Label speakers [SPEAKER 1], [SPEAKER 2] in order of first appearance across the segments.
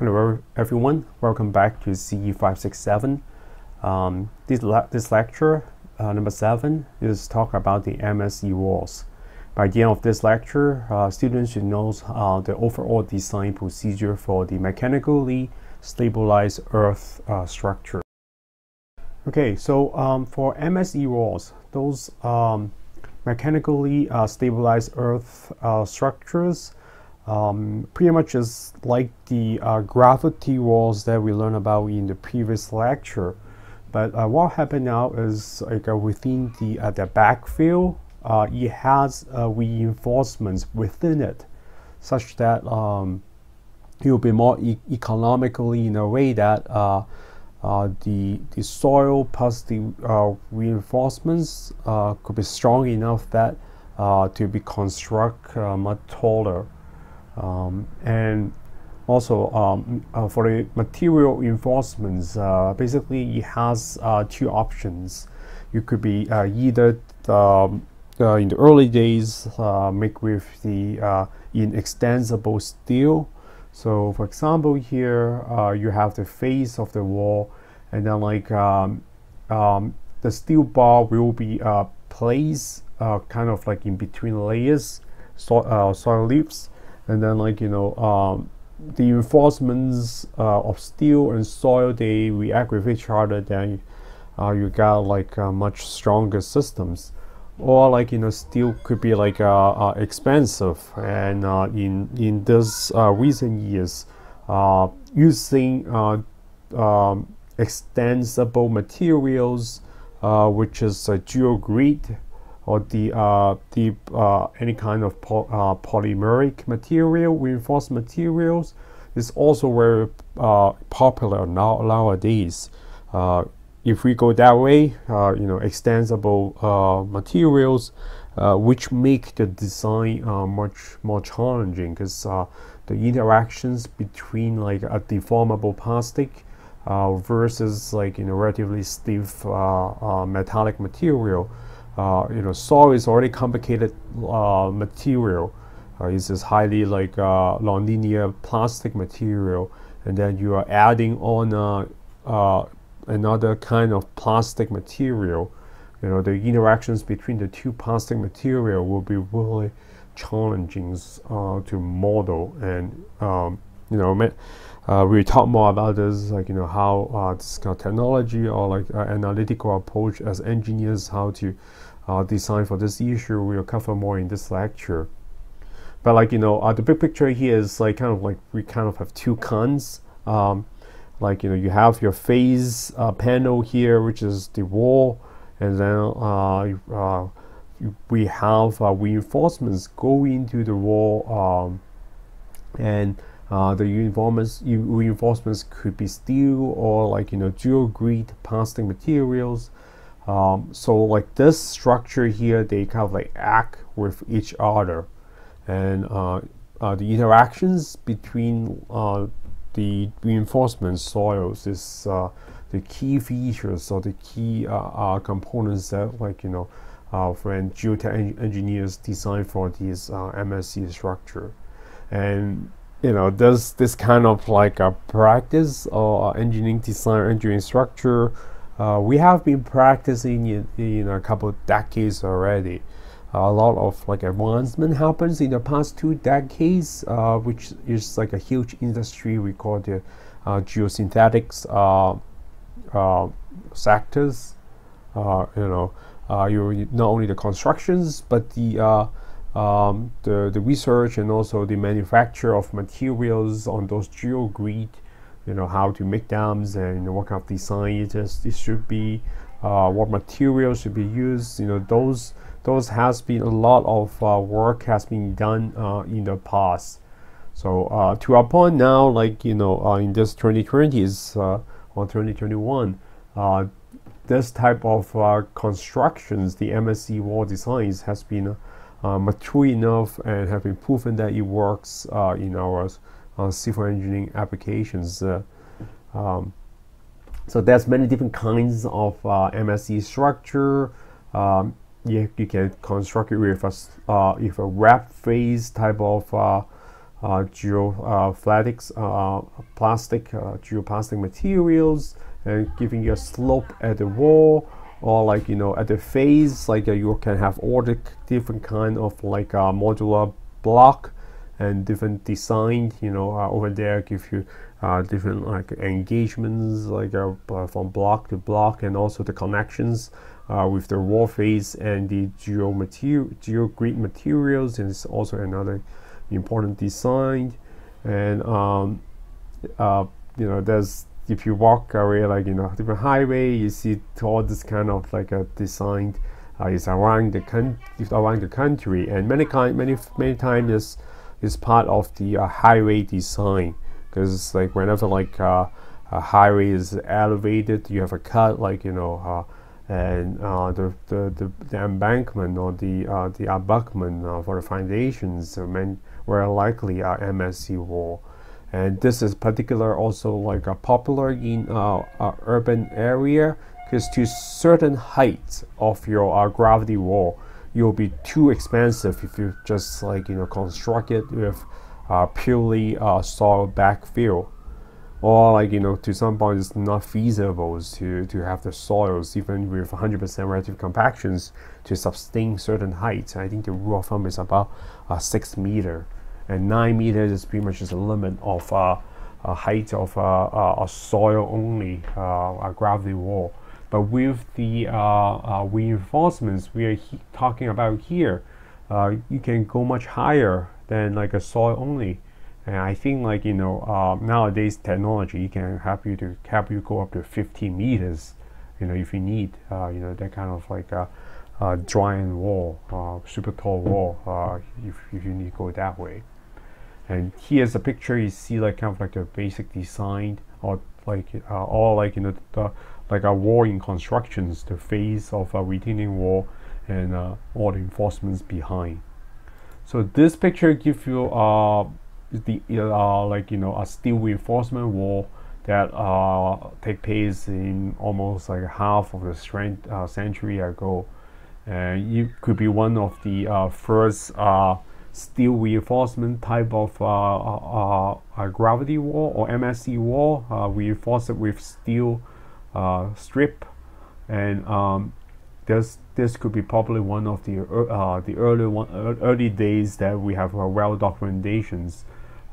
[SPEAKER 1] Hello everyone, welcome back to CE567. Um, this, le this lecture, uh, number 7, is talk about the MSE walls. By the end of this lecture, uh, students should know uh, the overall design procedure for the mechanically stabilized earth uh, structure. Okay, so um, for MSE walls, those um, mechanically uh, stabilized earth uh, structures um, pretty much is like the uh, gravity walls that we learned about in the previous lecture. But uh, what happened now is like uh, within the uh, the backfill, uh, it has uh, reinforcements within it, such that um, it will be more e economically in a way that the the soil plus the reinforcements could be strong enough that to be construct much taller. Um, and also um, uh, for the material reinforcements, uh, basically it has uh, two options. You could be uh, either the, um, uh, in the early days uh, make with the inextensible steel. So for example here you have the face of the wall and then like um, um, the steel bar will be placed kind of like in between layers so, soil leaves and then like you know um, the reinforcements uh, of steel and soil they react with each other then uh, you got like uh, much stronger systems. Or like you know steel could be like uh, uh, expensive. And uh, in in this recent years using um, extensible materials which is a geogrid or the uh, the uh, any kind of po uh, polymeric material, reinforced materials is also very uh, popular now nowadays. Uh, if we go that way, uh, you know, extensible materials, which make the design much more challenging because the interactions between like a deformable plastic versus like you know relatively stiff metallic material uh, you know, soil is already complicated uh, material. Uh, it's this highly like uh, nonlinear plastic material, and then you are adding on uh, uh, another kind of plastic material. You know, the interactions between the two plastic material will be really challenging uh, to model, and um, you know. Uh, we talk more about this, like you know how uh, this kind of technology or like uh, analytical approach as engineers, how to uh, design for this issue. We'll cover more in this lecture. But like you know uh, the big picture here is like kind of like we kind of have two cons. Um, like you know you have your phase uh, panel here which is the wall and then uh, uh, we have uh, reinforcements going into the wall um, and the reinforcements reinforcements could be steel or like you know geogrid plastic materials um, so like this structure here, they kind of like act with each other. And uh, uh, the interactions between uh, the reinforcement soils is uh, the key features or the key uh, uh, components that like, you know, when geotech en engineers design for this MSE structure. And you know, this this kind of like a practice or engineering design, engineering structure uh, we have been practicing in, in a couple decades already. Uh, a lot of like advancement happens in the past two decades, uh, which is like a huge industry. We call the uh, geosynthetics uh, uh, sectors. you know, you not only the constructions, but the um, the, the research and also the manufacture of materials on those geogrid you know how to make dams and what kind of design it, is, it should be uh, what materials should be used. You know those those has been a lot of uh, work has been done uh, in the past. So uh, to our point now like you know uh, in this 2020s uh, or 2021 this type of constructions the MSE wall designs has been mature enough and have been proven that it works in our on civil engineering applications. Uh, um, so there's many different kinds of uh, MSE structure. Um, you, you can construct it with a, uh, with a wrap face type of uh, uh, uh, plastic uh, geoplastic materials and giving you a slope at the wall or like you know at the face like you can have all the different kind of like modular block and different design you know uh, over there give you uh, different like engagements like uh, from block to block and also the connections uh, with the wall face and the geo material geogrid materials and it's also another important design. And um, uh, you know there's if you walk away like you know different highway you see all this kind of like a design uh, is around the country around the country. And many kind many many times is part of the uh, highway design because like whenever like uh, a highway is elevated you have a cut like you know uh, and uh, the, the, the, the, embankment or the uh, the abutment for the foundations meant were likely a MSE wall. And this is particular also like a popular in urban area because to certain heights of your gravity wall, you'll be too expensive if you just like you know construct it with uh, purely uh, soil backfill or like you know to some point it's not feasible to to have the soils even with 100% relative compactions to sustain certain heights. I think the rule of thumb is about uh, six meter. And nine meters is pretty much just a limit of uh, a height of uh, uh a soil only uh, a gravity wall but with the uh, reinforcements we are talking about here you can go much higher than like a soil only and I think like you know uh, nowadays technology can help you to help you go up to 15 meters, you know if you need uh, you know that kind of like a, a giant wall, uh, super tall wall uh, if, if you need to go that way. And here's a picture you see like kind of like a basic design or like uh, all like you know the, like a wall in constructions, the face of a retaining wall and uh, all the enforcements behind. So this picture gives you uh, the uh, like you know a steel reinforcement wall that uh, take place in almost like half of the strength uh, century ago and it could be one of the uh, first uh, steel reinforcement type of uh, gravity wall or MSE wall reinforced with steel strip and um, this this could be probably one of the uh, the early one, early days that we have uh, well documentations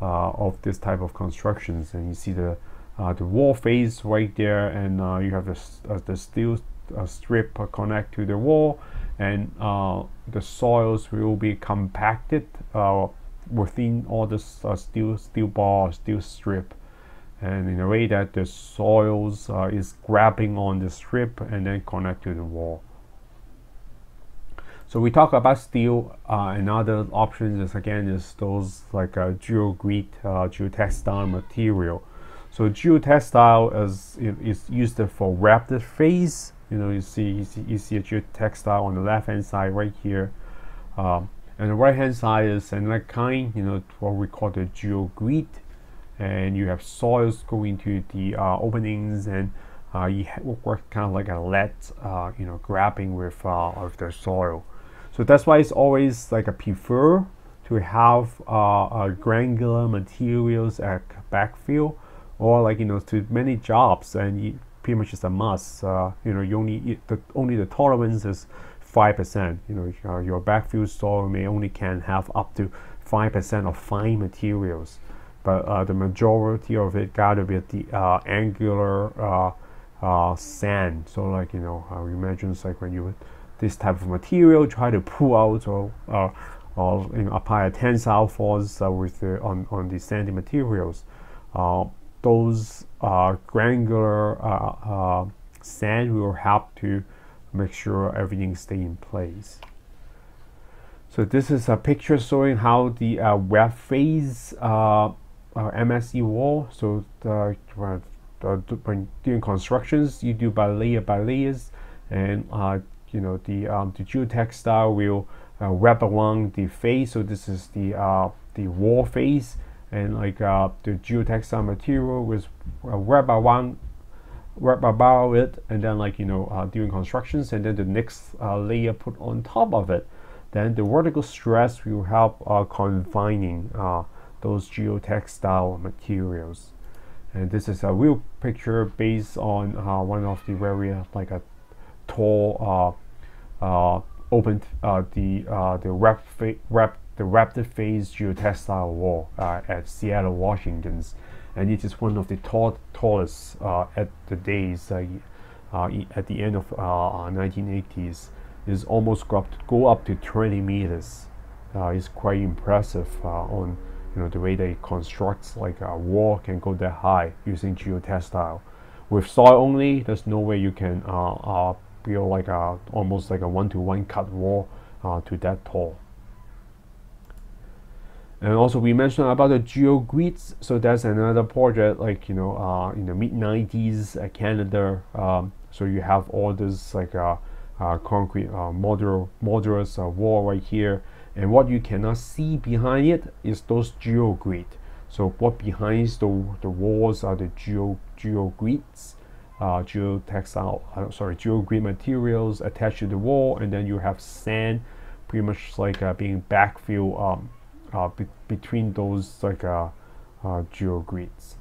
[SPEAKER 1] uh, of this type of constructions. And you see the uh, the wall face right there and uh, you have the, the steel strip connect to the wall and the soils will be compacted within all this steel steel bar steel strip and in a way that the soils uh, is grabbing on the strip and then connect to the wall. So we talk about steel uh, and other options is again is those like a geogrid, uh, geotextile material. So geotextile is is used for rapid phase. You know, you see you see, you see a geotextile on the left hand side right here, um, and the right hand side is another kind. You know, what we call the geogrid, and you have soils going to the uh, openings and. Uh, you work kind of like a lead, uh, you know, grabbing with uh, of the soil. So that's why it's always like a prefer to have uh, granular materials at backfill or like you know to many jobs and you, pretty much it's a must. Uh, you know, you only the only the tolerance is five percent. You know, your, backfill soil may only can have up to five percent of fine materials, but uh, the majority of it gotta be the uh, angular uh, uh, sand. So like you know, uh, imagine it's like when you this type of material, try to pull out or, uh, or you know, apply a tensile force uh, with the, on, on the sandy materials. Uh, those uh, granular uh, uh, sand will help to make sure everything stay in place. So this is a picture showing how the web phase MSE wall. So the, when doing constructions, you do by layer by layers, and uh, you know the um, the geotextile will uh, wrap along the face so this is the uh, the wall face and like uh, the geotextile material was uh, wrap around wrap about it and then like you know uh, doing constructions and then the next uh, layer put on top of it then the vertical stress will help uh, confining uh, those geotextile materials. And this is a real picture based on uh, one of the very uh, like a tall uh, uh, open uh, the uh, the wrap, wrap the rapid phase geotextile wall uh, at Seattle, Washington, and it is one of the tall, tallest uh, at the days uh, uh at the end of 1980s. Uh, is almost go up, to, go up to 20 meters. Uh, it's quite impressive on you know the way they construct like a wall can go that high using geotextile. With soil only, there's no way you can uh build like a almost like a one-to-one -one cut wall uh, to that tall. And also we mentioned about the geogrids. So that's another project like, you know, uh, in the mid 90s, uh, Canada. Um, so you have all this like uh, uh, concrete uh, modular, modulus uh, wall right here. And what you cannot see behind it is those geogrid. So what behind the, the walls are the geo, geogrids, uh, geotextile, uh, sorry, geogrid materials attached to the wall. And then you have sand pretty much like uh, being backfill um, uh, be between those like uh, uh, geogrids.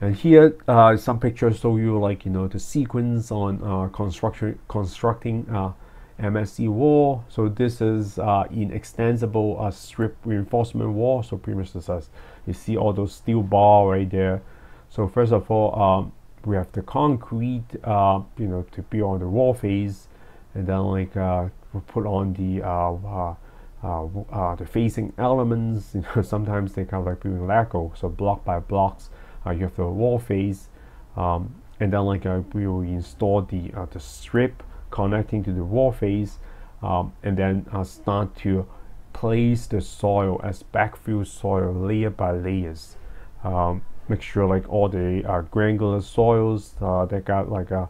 [SPEAKER 1] And here, uh, some pictures show you like you know the sequence on uh, construction constructing uh, MSE wall. So this is uh, in extensible uh, strip reinforcement wall. So pretty much this is, you see all those steel bar right there. So first of all, um, we have the concrete, uh, you know, to be on the wall face, and then like uh, we put on the uh, uh the facing elements. You know, sometimes they kind of like doing Lego, so block by blocks. You have the wall face, um, and then like we will install the the strip connecting to the wall face, um, and then uh, start to place the soil as backfill soil layer by layers. Um, make sure like all the uh, granular soils uh, that got like a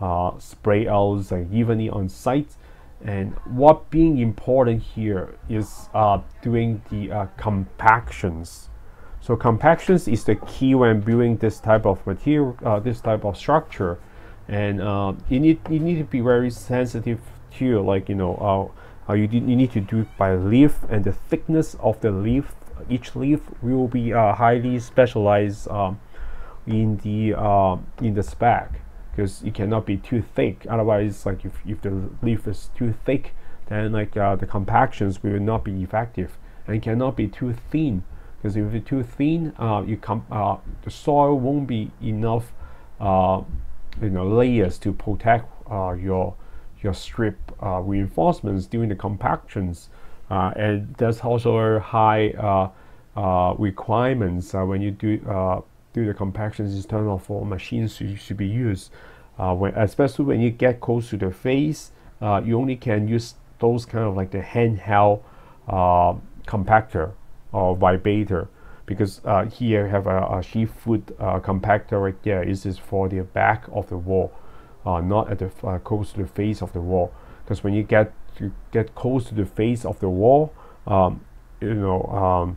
[SPEAKER 1] uh, spray outs like evenly on site and what being important here is uh, doing the uh, compactions. So compactions is the key when building this type of material, uh, this type of structure, and uh, you need you need to be very sensitive to like you know uh, you you need to do it by leaf and the thickness of the leaf. Each leaf will be uh, highly specialized um, in the in the spec because it cannot be too thick. Otherwise, like if, if the leaf is too thick, then like uh, the compactions will not be effective. And cannot be too thin because if it's too thin, uh, you com uh, the soil won't be enough, uh, you know, layers to protect uh, your your strip uh, reinforcements during the compactions. Uh, and there's also high requirements when you do do the compactions in terms of machines should, should be used. Uh, when, especially when you get close to the face, uh, you only can use those kind of like the handheld uh, compactor or vibrator because uh, here I have a, a sheep foot uh, compactor right there. This is for the back of the wall, uh, not at the close to the face of the wall. Because when you get to get close to the face of the wall, um, you know, um,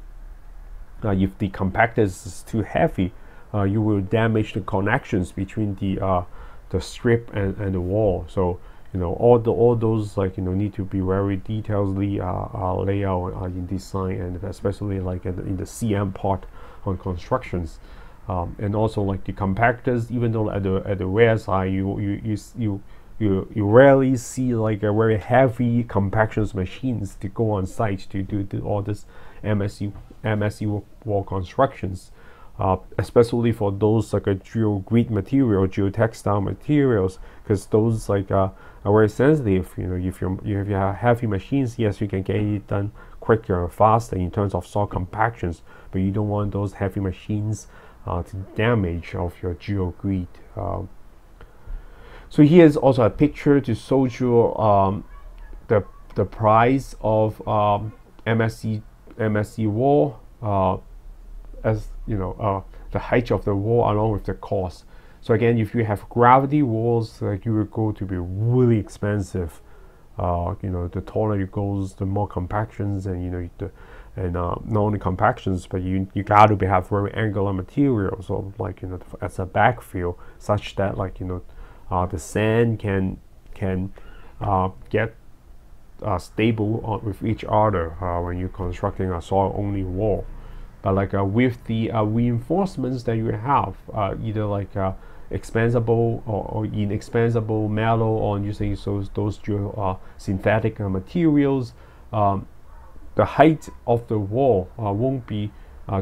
[SPEAKER 1] if the compactor is too heavy, you will damage the connections between the the strip and, and the wall. So you know all the all those like you know need to be very detailedly uh, uh, layout uh, in design and especially like in the, CM part on constructions. Um, and also like the compactors, even though at the at the rear side you you you you you, you rarely see like a very heavy compactions machines to go on site to do, do all this MSE MSE wall constructions uh, especially for those like a geo grid material, geotextile materials, because those like uh, very sensitive. You know, if you if you have heavy machines, yes, you can get it done quicker and faster in terms of soil compactions, but you don't want those heavy machines uh, to damage of your geogrid. Um, so here's also a picture to show you um, the the price of um, MSE MSE wall. Uh, as you know uh, the height of the wall along with the cost. So again, if you have gravity walls, like you will go to be really expensive. Uh, you know, the taller it goes, the more compactions, and you know, the, and uh, not only compactions, but you you got to have very angular materials, so like you know, as a backfill, such that like you know, uh, the sand can can uh, get uh, stable on, with each other uh, when you're constructing a soil only wall. But like with the reinforcements that you have, either like uh, expandable or, or inexpansible metal or using so those those synthetic materials, um, the height of the wall won't be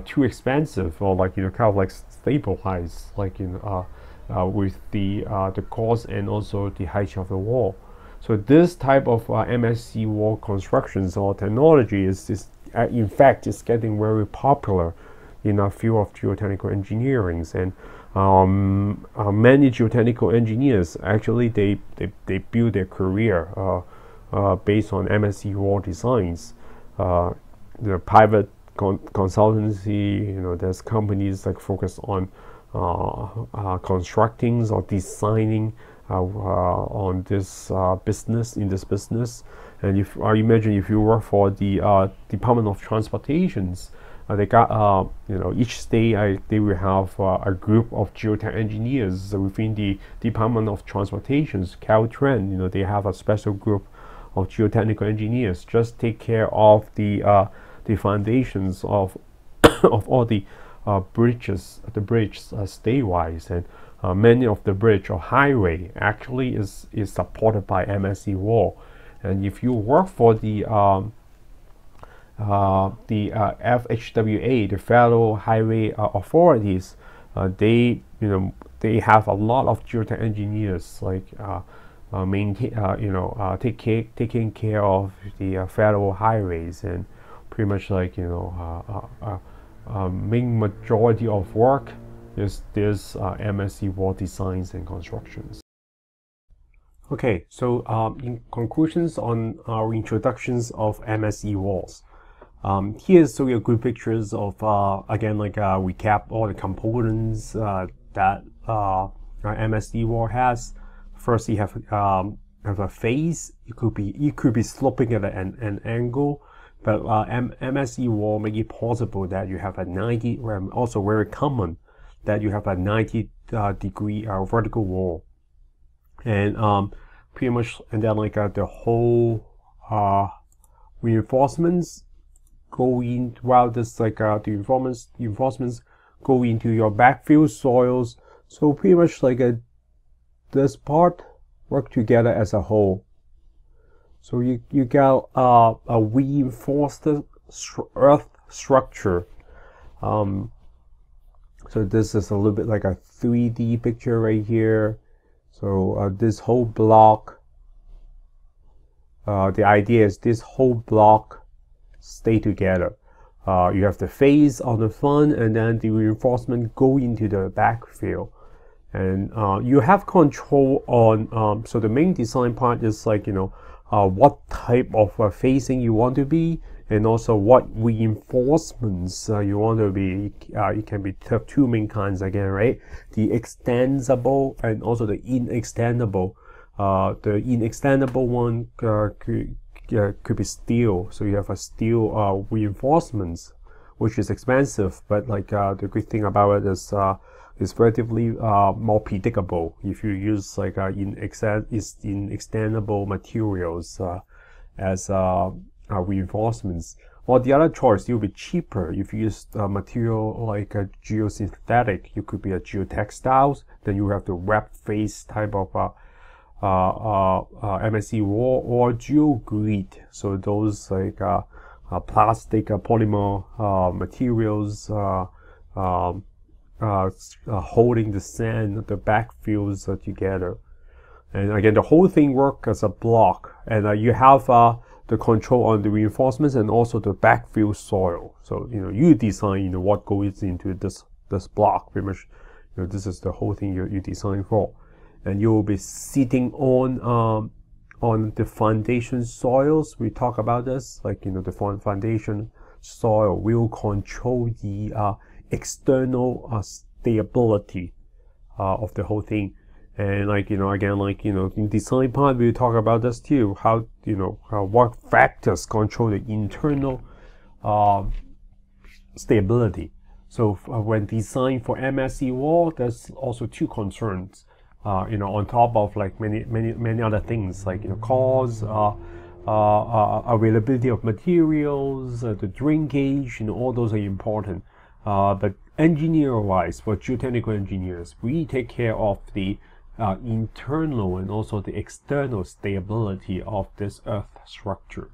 [SPEAKER 1] too expensive or like you know kind of like stabilized like in with the the cost and also the height of the wall. So this type of uh, MSE wall constructions or technology is, is uh, in fact is getting very popular in the field of geotechnical engineering and um, uh, many geotechnical engineers actually they, they, they build their career uh, uh, based on MSE wall designs. Uh, the private con consultancy, you know, there's companies like focus on constructing or designing uh, uh, on this uh, business in this business. And if I imagine if you work for the Department of Transportations, they got you know each state I, they will have a group of geotech engineers within the Department of Transportations, Caltrans. You know they have a special group of geotechnical engineers just take care of the uh, the foundations of of all the uh, bridges, the bridges uh, state-wise, and uh, many of the bridge or highway actually is, is supported by MSE wall. And if you work for the um, uh, the uh, FHWA, the Federal Highway uh, Authorities, uh, they you know they have a lot of geotech engineers like uh, maintain you know take care, taking care of the federal highways and pretty much like you know main majority of work is this uh, MSE wall designs and constructions. Okay, so um, in conclusions on our introductions of MSE walls. Um, here's so your good pictures of uh, again like uh, recap all the components uh, that uh, MSE wall has. First, you have um, have a face. It could be it could be sloping at an, an angle, but uh, M MSE wall make it possible that you have a 90. Also very common that you have a 90 uh, degree vertical wall and um, pretty much and then like the whole reinforcements go in while this like uh, the reinforcements the reinforcements go into your backfill soils. So pretty much like a, uh, this part work together as a whole. So you you got uh, a reinforced earth structure. Um, so this is a little bit like a 3D picture right here. So uh, this whole block, uh, the idea is this whole block stay together. Uh, you have the face on the front and then the reinforcement go into the backfill. And uh, you have control on, um, so the main design part is like, you know, uh, what type of uh, facing you want to be and also what reinforcements uh, you want to be. Uh, it can be two main kinds again, right? The extensible and also the inextendable. Uh, the inextendable one uh, could, uh, be steel. So you have a steel uh, reinforcements, which is expensive, but like the good thing about it is is relatively more predictable if you use like in, extend, is in extendable materials as uh, reinforcements. Or the other choice, will be cheaper if you use material like a geosynthetic. You could be a geotextiles. Then you have the wrap face type of uh, uh, uh, MSE wall or geogrid. So those like uh, uh, plastic uh, polymer materials um, holding the sand, the backfills together. And again, the whole thing works as a block. And you have the control on the reinforcements and also the backfill soil. So, you know, you design, you know, what goes into this, this block, pretty much, you know, this is the whole thing you, you design for. And you will be sitting on, um, on the foundation soils. We talk about this, like, you know, the foundation soil will control the, uh, external, uh, stability, uh, of the whole thing. And like you know again like you know in design part we talk about this too how you know how what factors control the internal uh, stability. So uh, when design for MSE wall there's also two concerns uh, you know on top of like many many many other things like you know cost uh, uh, availability of materials, the drain gauge, and all those are important. but engineer-wise, for geotechnical engineers, we take care of the uh, internal and also the external stability of this earth structure.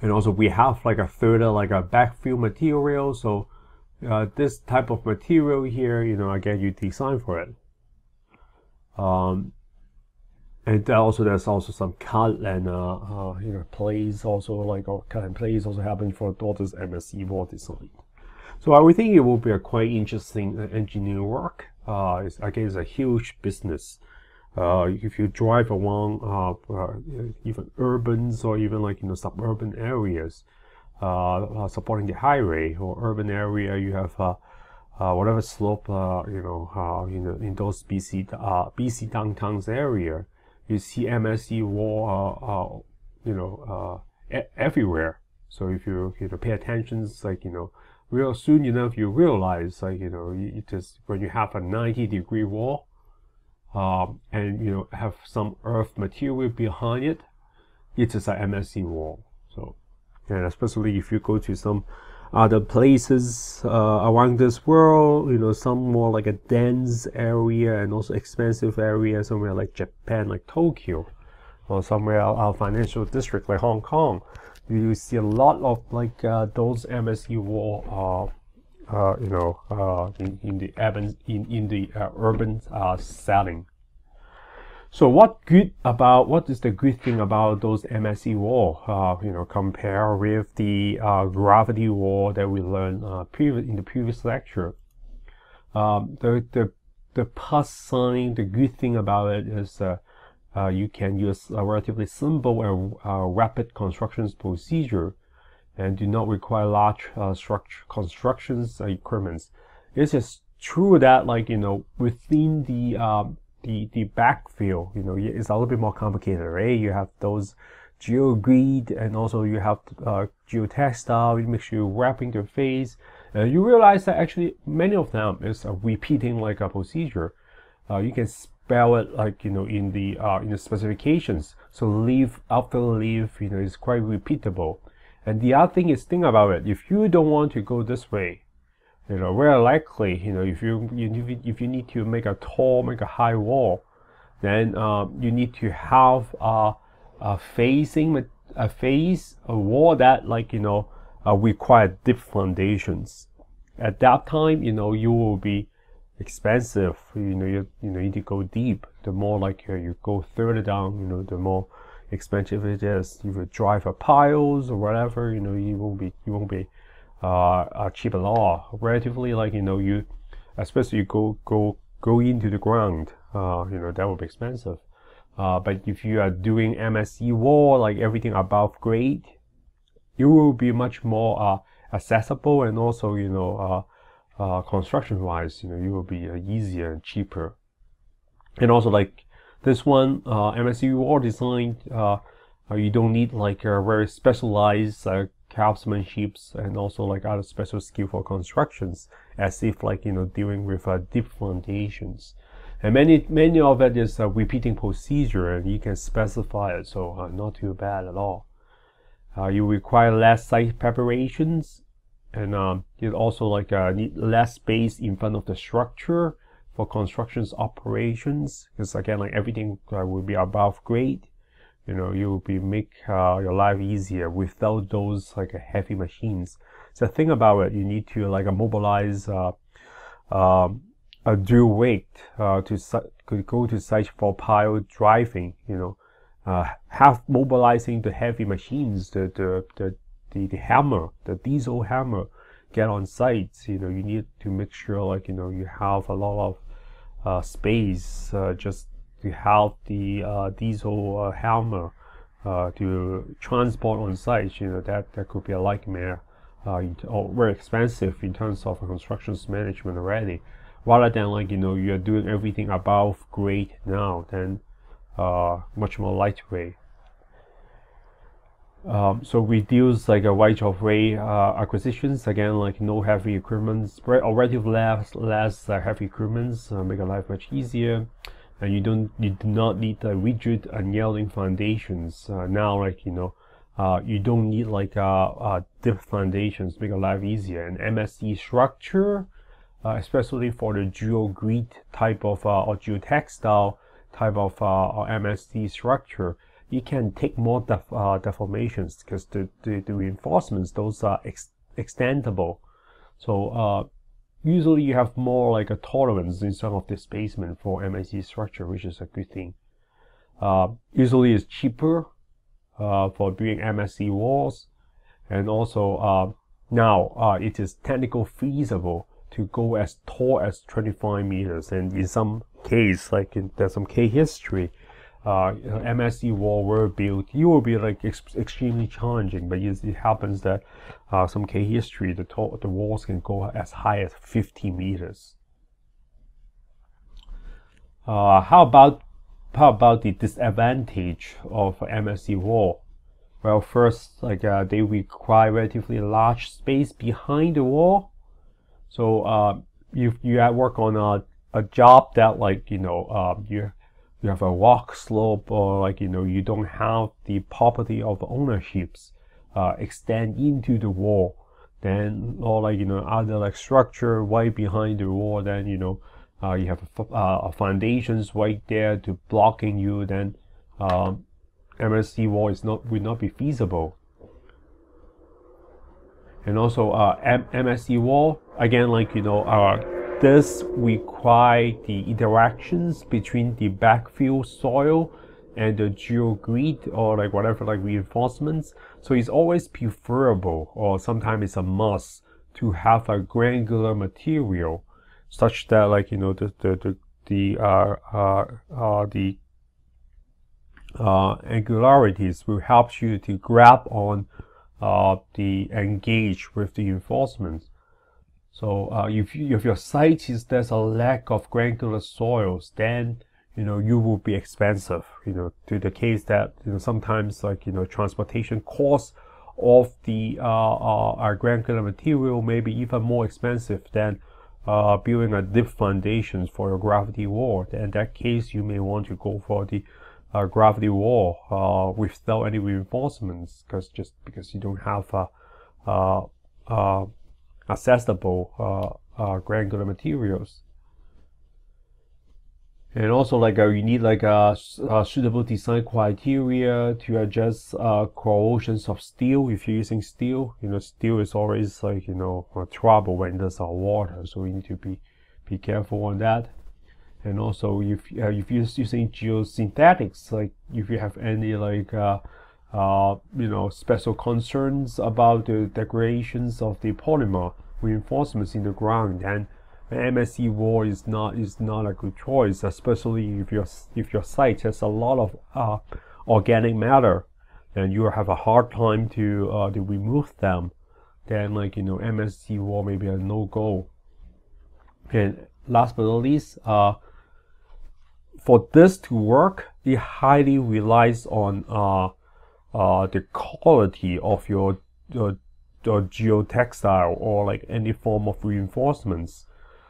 [SPEAKER 1] And also we have like a third like a backfill material. So uh, this type of material here, you know, again, you design for it. Um, and also there's also some cut and uh, uh, you know plays also like or cut and plays also happen for this MSE wall design. So I would think it will be a quite interesting uh, engineering work. Uh, it's, again, it's a huge business. Uh, if you drive along uh, uh, even urbans or even like you know suburban areas, uh, supporting the highway or urban area, you have Uh, whatever slope uh, you know uh, you know in those BC BC downtowns area, you see MSE wall you know everywhere. So if you you know pay attention, it's like you know real soon enough you realize like you know you just when you have a 90 degree wall um, and you know have some earth material behind it it is an MSE wall so and especially if you go to some other places uh, around this world you know some more like a dense area and also expensive area somewhere like Japan like Tokyo or somewhere our financial district like Hong Kong you see a lot of like uh, those MSE wall, uh, uh, you know, uh, in, in the urban in in the uh, urban setting. So what good about what is the good thing about those MSE wall? Uh, you know, compare with the uh, gravity wall that we learned uh, previous in the previous lecture. Um, the the the plus sign, the good thing about it is uh, uh, you can use a relatively simple and uh, rapid construction procedure and do not require large structure constructions equipments. It's just true that like, you know, within the, um, the, the backfill, you know, it's a little bit more complicated, right? You have those geogrid and also you have uh, geotextile, you make sure you're wrapping the face. And you realize that actually many of them is repeating like a procedure. Uh, you can spell it like you know in the uh, in the specifications. So leaf after leaf, you know, is quite repeatable. And the other thing is think about it. If you don't want to go this way, you know, very likely, you know, if you, you if you need to make a tall, make a high wall, then um, you need to have a, a facing a face a wall that like you know uh, require deep foundations. At that time, you know, you will be expensive. You know, you, you know, you need to go deep. The more like uh, you go further down, you know, the more expensive it is. If you drive a piles or whatever, you know, you won't be, you won't be, uh, cheap all. Relatively, like, you know, you, especially you go, go, go into the ground, uh, you know, that will be expensive. Uh, but if you are doing MSE wall, like everything above grade, it will be much more, uh, accessible and also, you know, uh, uh, construction wise, you know, it will be uh, easier and cheaper. And also like this one, uh, MSE wall design, you don't need like a very specialized craftsmanships and also like other special skill for constructions as if like, you know, dealing with uh, deep foundations. And many, many of it is a repeating procedure and you can specify it. So uh, not too bad at all. Uh, you require less site preparations and um, also like uh, need less space in front of the structure for constructions operations because again like everything uh, will be above grade you know you will be make uh, your life easier without those like heavy machines. So think about it you need to like mobilize uh, um, a dual weight uh, to could go to site for pile driving you know uh, have mobilizing the heavy machines the the, the the, the hammer, the diesel hammer, get on site, you know, you need to make sure like, you know, you have a lot of uh, space uh, just to have the uh, diesel uh, hammer uh, to transport on site, you know, that, that could be a nightmare uh, or very expensive in terms of constructions management already. Rather than like, you know, you're doing everything above grade now, then much more lightweight. Um, so reduce like a wide of way uh, acquisitions again like no heavy equipment relative less less uh, heavy equipment uh, make life much easier and you don't you do not need the rigid and yielding foundations uh, now like you know uh, you don't need like uh, uh, deep foundations make your life easier. And MSE structure uh, especially for the geogrid type of uh, or geotextile type of MSE structure you can take more def deformations because the, the, the, reinforcements those are ex extendable. So uh, usually you have more like a tolerance in some of displacement for MSE structure, which is a good thing. Uh, usually it's cheaper uh, for doing MSE walls, and also uh, now uh, it is technically feasible to go as tall as 25 meters, and in some case, like in, there's some case history, uh, MSE wall were built, it will be like ex extremely challenging, but it, it happens that uh, some K history, the, the walls can go as high as 50 meters. Uh, how about how about the disadvantage of MSE wall? Well, first, like uh, they require relatively large space behind the wall. So uh, if you work on a, a job that like you know uh, you you have a rock slope or like you know you don't have the property of ownerships uh, extend into the wall. Then or like you know other like structure right behind the wall then you know uh, you have a, uh, foundations right there to blocking you then um, MSE wall is not would not be feasible. And also uh, M MSE wall again like you know uh, this require the interactions between the backfill soil and the geogrid or like whatever like reinforcements. So it's always preferable or sometimes it's a must to have a granular material such that like you know the the the, the uh, uh, uh, the uh, angularities will help you to grab on uh, the engage with the reinforcements. So uh, if, you, if your site is there's a lack of granular soils, then you know you will be expensive. You know to the case that you know sometimes like you know transportation costs of the uh, uh, granular material may be even more expensive than uh, building a deep foundations for your gravity wall. In that case, you may want to go for the uh, gravity wall uh, without any reinforcements, because just because you don't have a uh, uh, accessible uh, uh, granular materials. And also like uh, you need like a, a, suitable design criteria to adjust corrosions of steel if you're using steel. You know, steel is always like, you know, trouble when there's a water. So you need to be, be careful on that. And also if, uh, if you're using geosynthetics, like if you have any like uh, uh, you know, special concerns about the degradations of the polymer reinforcements in the ground, and MSE wall is not is not a good choice, especially if your if your site has a lot of uh, organic matter, and you have a hard time to uh, to remove them. Then, like you know, MSE wall may be a no go. And last but not least, uh, for this to work, it highly relies on uh, the quality of your uh, geotextile or like any form of reinforcements.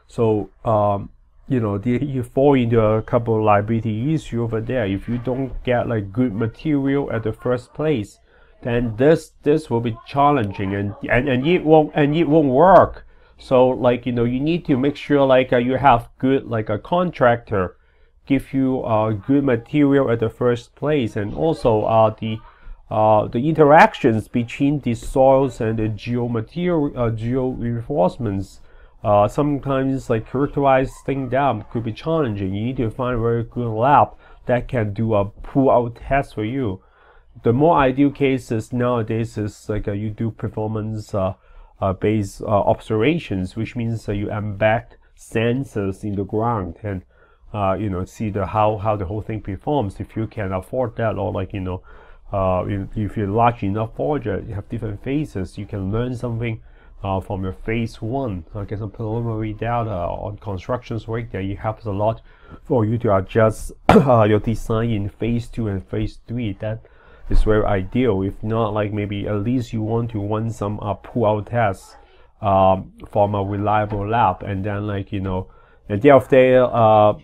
[SPEAKER 1] So um, you know the, you fall into a couple of liability issue over there. If you don't get like good material at the first place, then this this will be challenging and and, and it won't and it won't work. So like you know you need to make sure like uh, you have good like a contractor give you uh, good material at the first place and also uh, the uh, the interactions between the soils and the geomaterial uh, geo reinforcements uh, sometimes like characterizing them could be challenging. You need to find a very good lab that can do a pull out test for you. The more ideal cases nowadays is like uh, you do performance uh, based observations, which means you embed sensors in the ground and you know see the how how the whole thing performs. If you can afford that, or like you know uh, if, if, you're large enough project, you have different phases, you can learn something uh, from your phase one, uh, get some preliminary data on constructions work that it helps a lot for you to adjust uh, your design in phase two and phase three. That is very ideal. If not, like maybe at least you want to run some uh, pull-out tests um, from a reliable lab, and then like you know, at the end of the day, uh,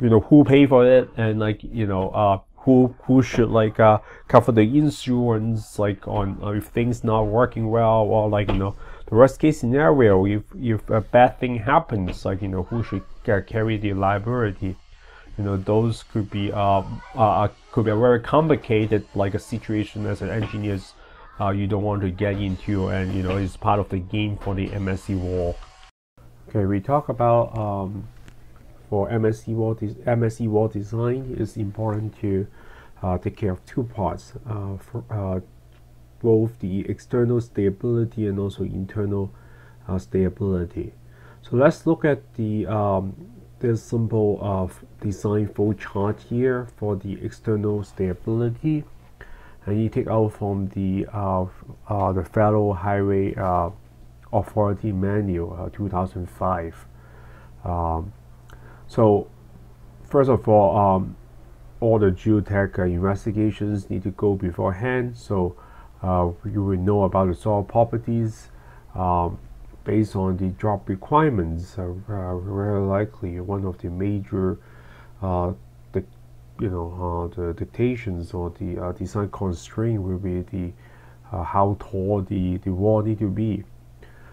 [SPEAKER 1] you know who pay for it and like you know uh who who should like uh cover the insurance like on uh, if things not working well or like you know the worst case scenario if if a bad thing happens like you know who should uh, carry the liability? You know those could be uh, uh could be a very complicated like a situation as an engineers uh, you don't want to get into and you know it's part of the game for the MSE wall okay we talk about um, for MSE wall, MSE wall design, it's important to uh, take care of two parts, uh, for, uh, both the external stability and also internal uh, stability. So let's look at the um, this simple of design flow chart here for the external stability. And you take out from the uh, the Federal Highway Authority Manual 2005. Um, so first of all, um, all the geotech investigations need to go beforehand. So uh, you will know about the soil properties um, based on the job requirements. Uh, very likely one of the major, uh, the you know, the dictations or the design constraint will be the how tall the the wall need to be.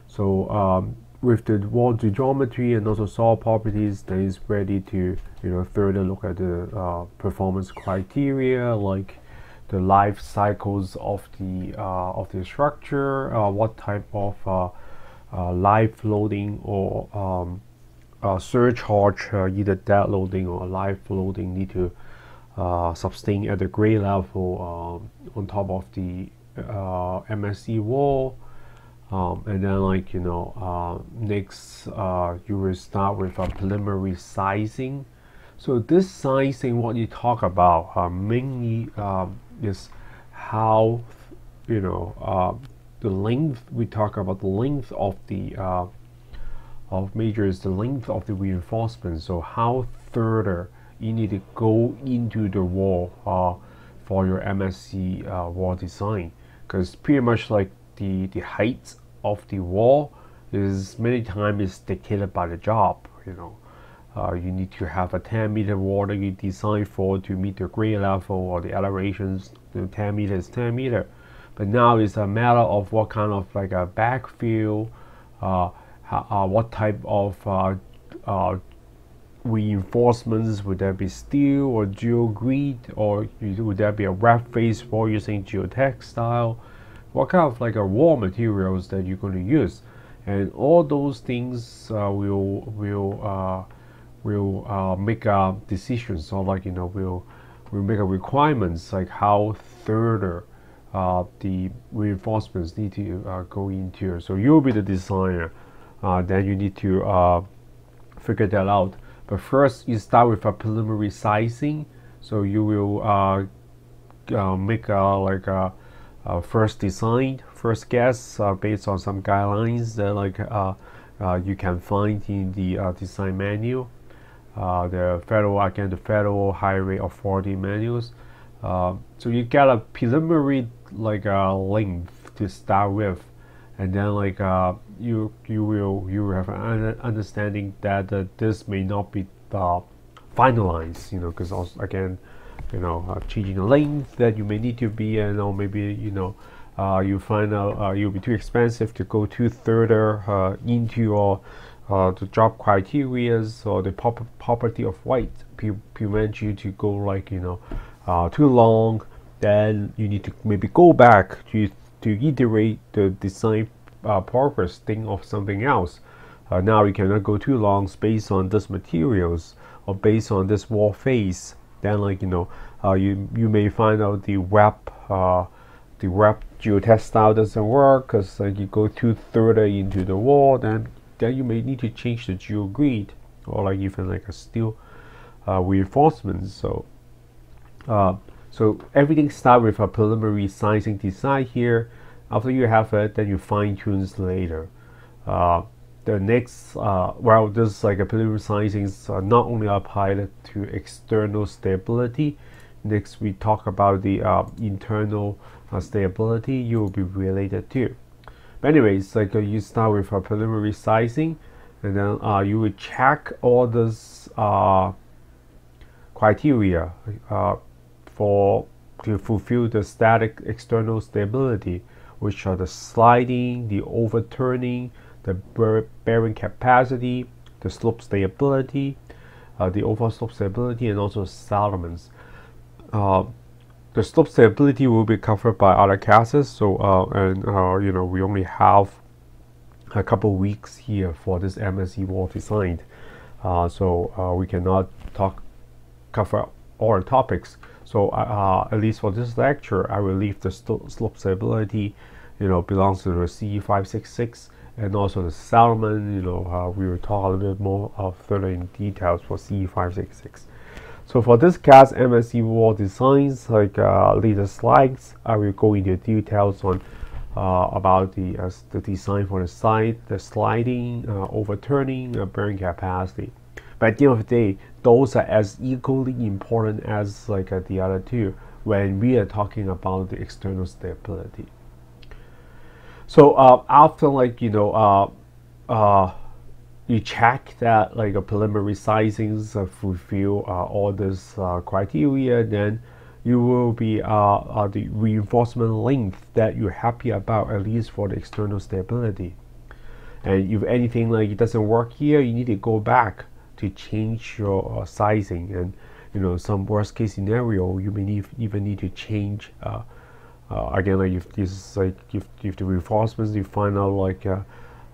[SPEAKER 1] So um, with the wall geometry and also soil properties that is ready to you know further look at the uh, performance criteria like the life cycles of the uh, of the structure uh, what type of uh, uh, live loading or um, surcharge either dead loading or live loading need to sustain at the grade level um, on top of the MSE wall um, and then like you know uh, next uh, you will start with a preliminary sizing. So this sizing what you talk about uh, mainly um, is how you know uh, the length we talk about the length of the uh, of major is the length of the reinforcement. So how further you need to go into the wall uh, for your MSE wall design. Because pretty much like the the height of the wall is many times dictated by the job you know. Uh, you need to have a 10 meter wall that you design for to meet the grade level or the elevations. The 10 meters 10 meter. But now it's a matter of what kind of like a backfill uh, uh, what type of uh, uh, reinforcements would there be steel or geogrid or would there be a wrap face for using geotextile what kind of like a raw materials that you're going to use. And all those things uh, will will uh, will uh, make a decision so like you know will will make a requirements like how further uh, the reinforcements need to uh, go into so you'll be the designer uh, then you need to figure that out. But first you start with a preliminary sizing. So you will make a like a uh, first design, first guess uh, based on some guidelines that like uh, uh you can find in the uh, design manual, the federal again the federal highway authority manuals. so you get a preliminary like a length to start with, and then like you you will you will have an understanding that this may not be finalized, you know, because again you know uh, changing the length that you may need to be and or maybe you know uh, you find out uh, you'll be too expensive to go too further uh, into your uh, the job criteria or the pop property of white pre prevent you to go like you know uh, too long. Then you need to maybe go back to to iterate the design progress think of something else. Now you cannot go too long based on this materials or based on this wall face then like you know uh, you you may find out the web uh, the web geotest geotextile doesn't work because like you go too further into the wall then then you may need to change the geogrid or like even like a steel uh, reinforcement so uh, so everything start with a preliminary sizing design here. After you have it then you fine tunes later. Uh, the next, uh, well, this like a preliminary sizing is uh, not only applied to external stability. Next, we talk about the uh, internal uh, stability you will be related to. But anyways, like uh, you start with a preliminary sizing, and then uh, you will check all this criteria for to fulfill the static external stability, which are the sliding, the overturning, the bearing capacity, the slope stability, uh, the overall slope stability, and also settlements. Uh, the slope stability will be covered by other classes, so uh, and uh, you know we only have a couple weeks here for this MSE wall design, uh, so uh, we cannot talk cover all topics. So at least for this lecture, I will leave the slope stability, you know, belongs to the CE566 and also the settlement, you know, uh, we will talk a little bit more of further in details for CE566. So for this class MSE wall designs, like uh, later slides, I will go into details on uh, about the, uh, the design for the side, the sliding, uh, overturning, uh, bearing capacity. But at the end of the day, those are as equally important as like the other two when we are talking about the external stability. So uh, after like you know uh, uh, you check that like a preliminary sizings fulfill uh, all this uh, criteria, then you will be the reinforcement length that you're happy about at least for the external stability. And if anything like it doesn't work here, you need to go back to change your sizing and you know some worst case scenario you may need, even need to change uh, uh, again like if this is like if, if the reinforcements you find out like uh,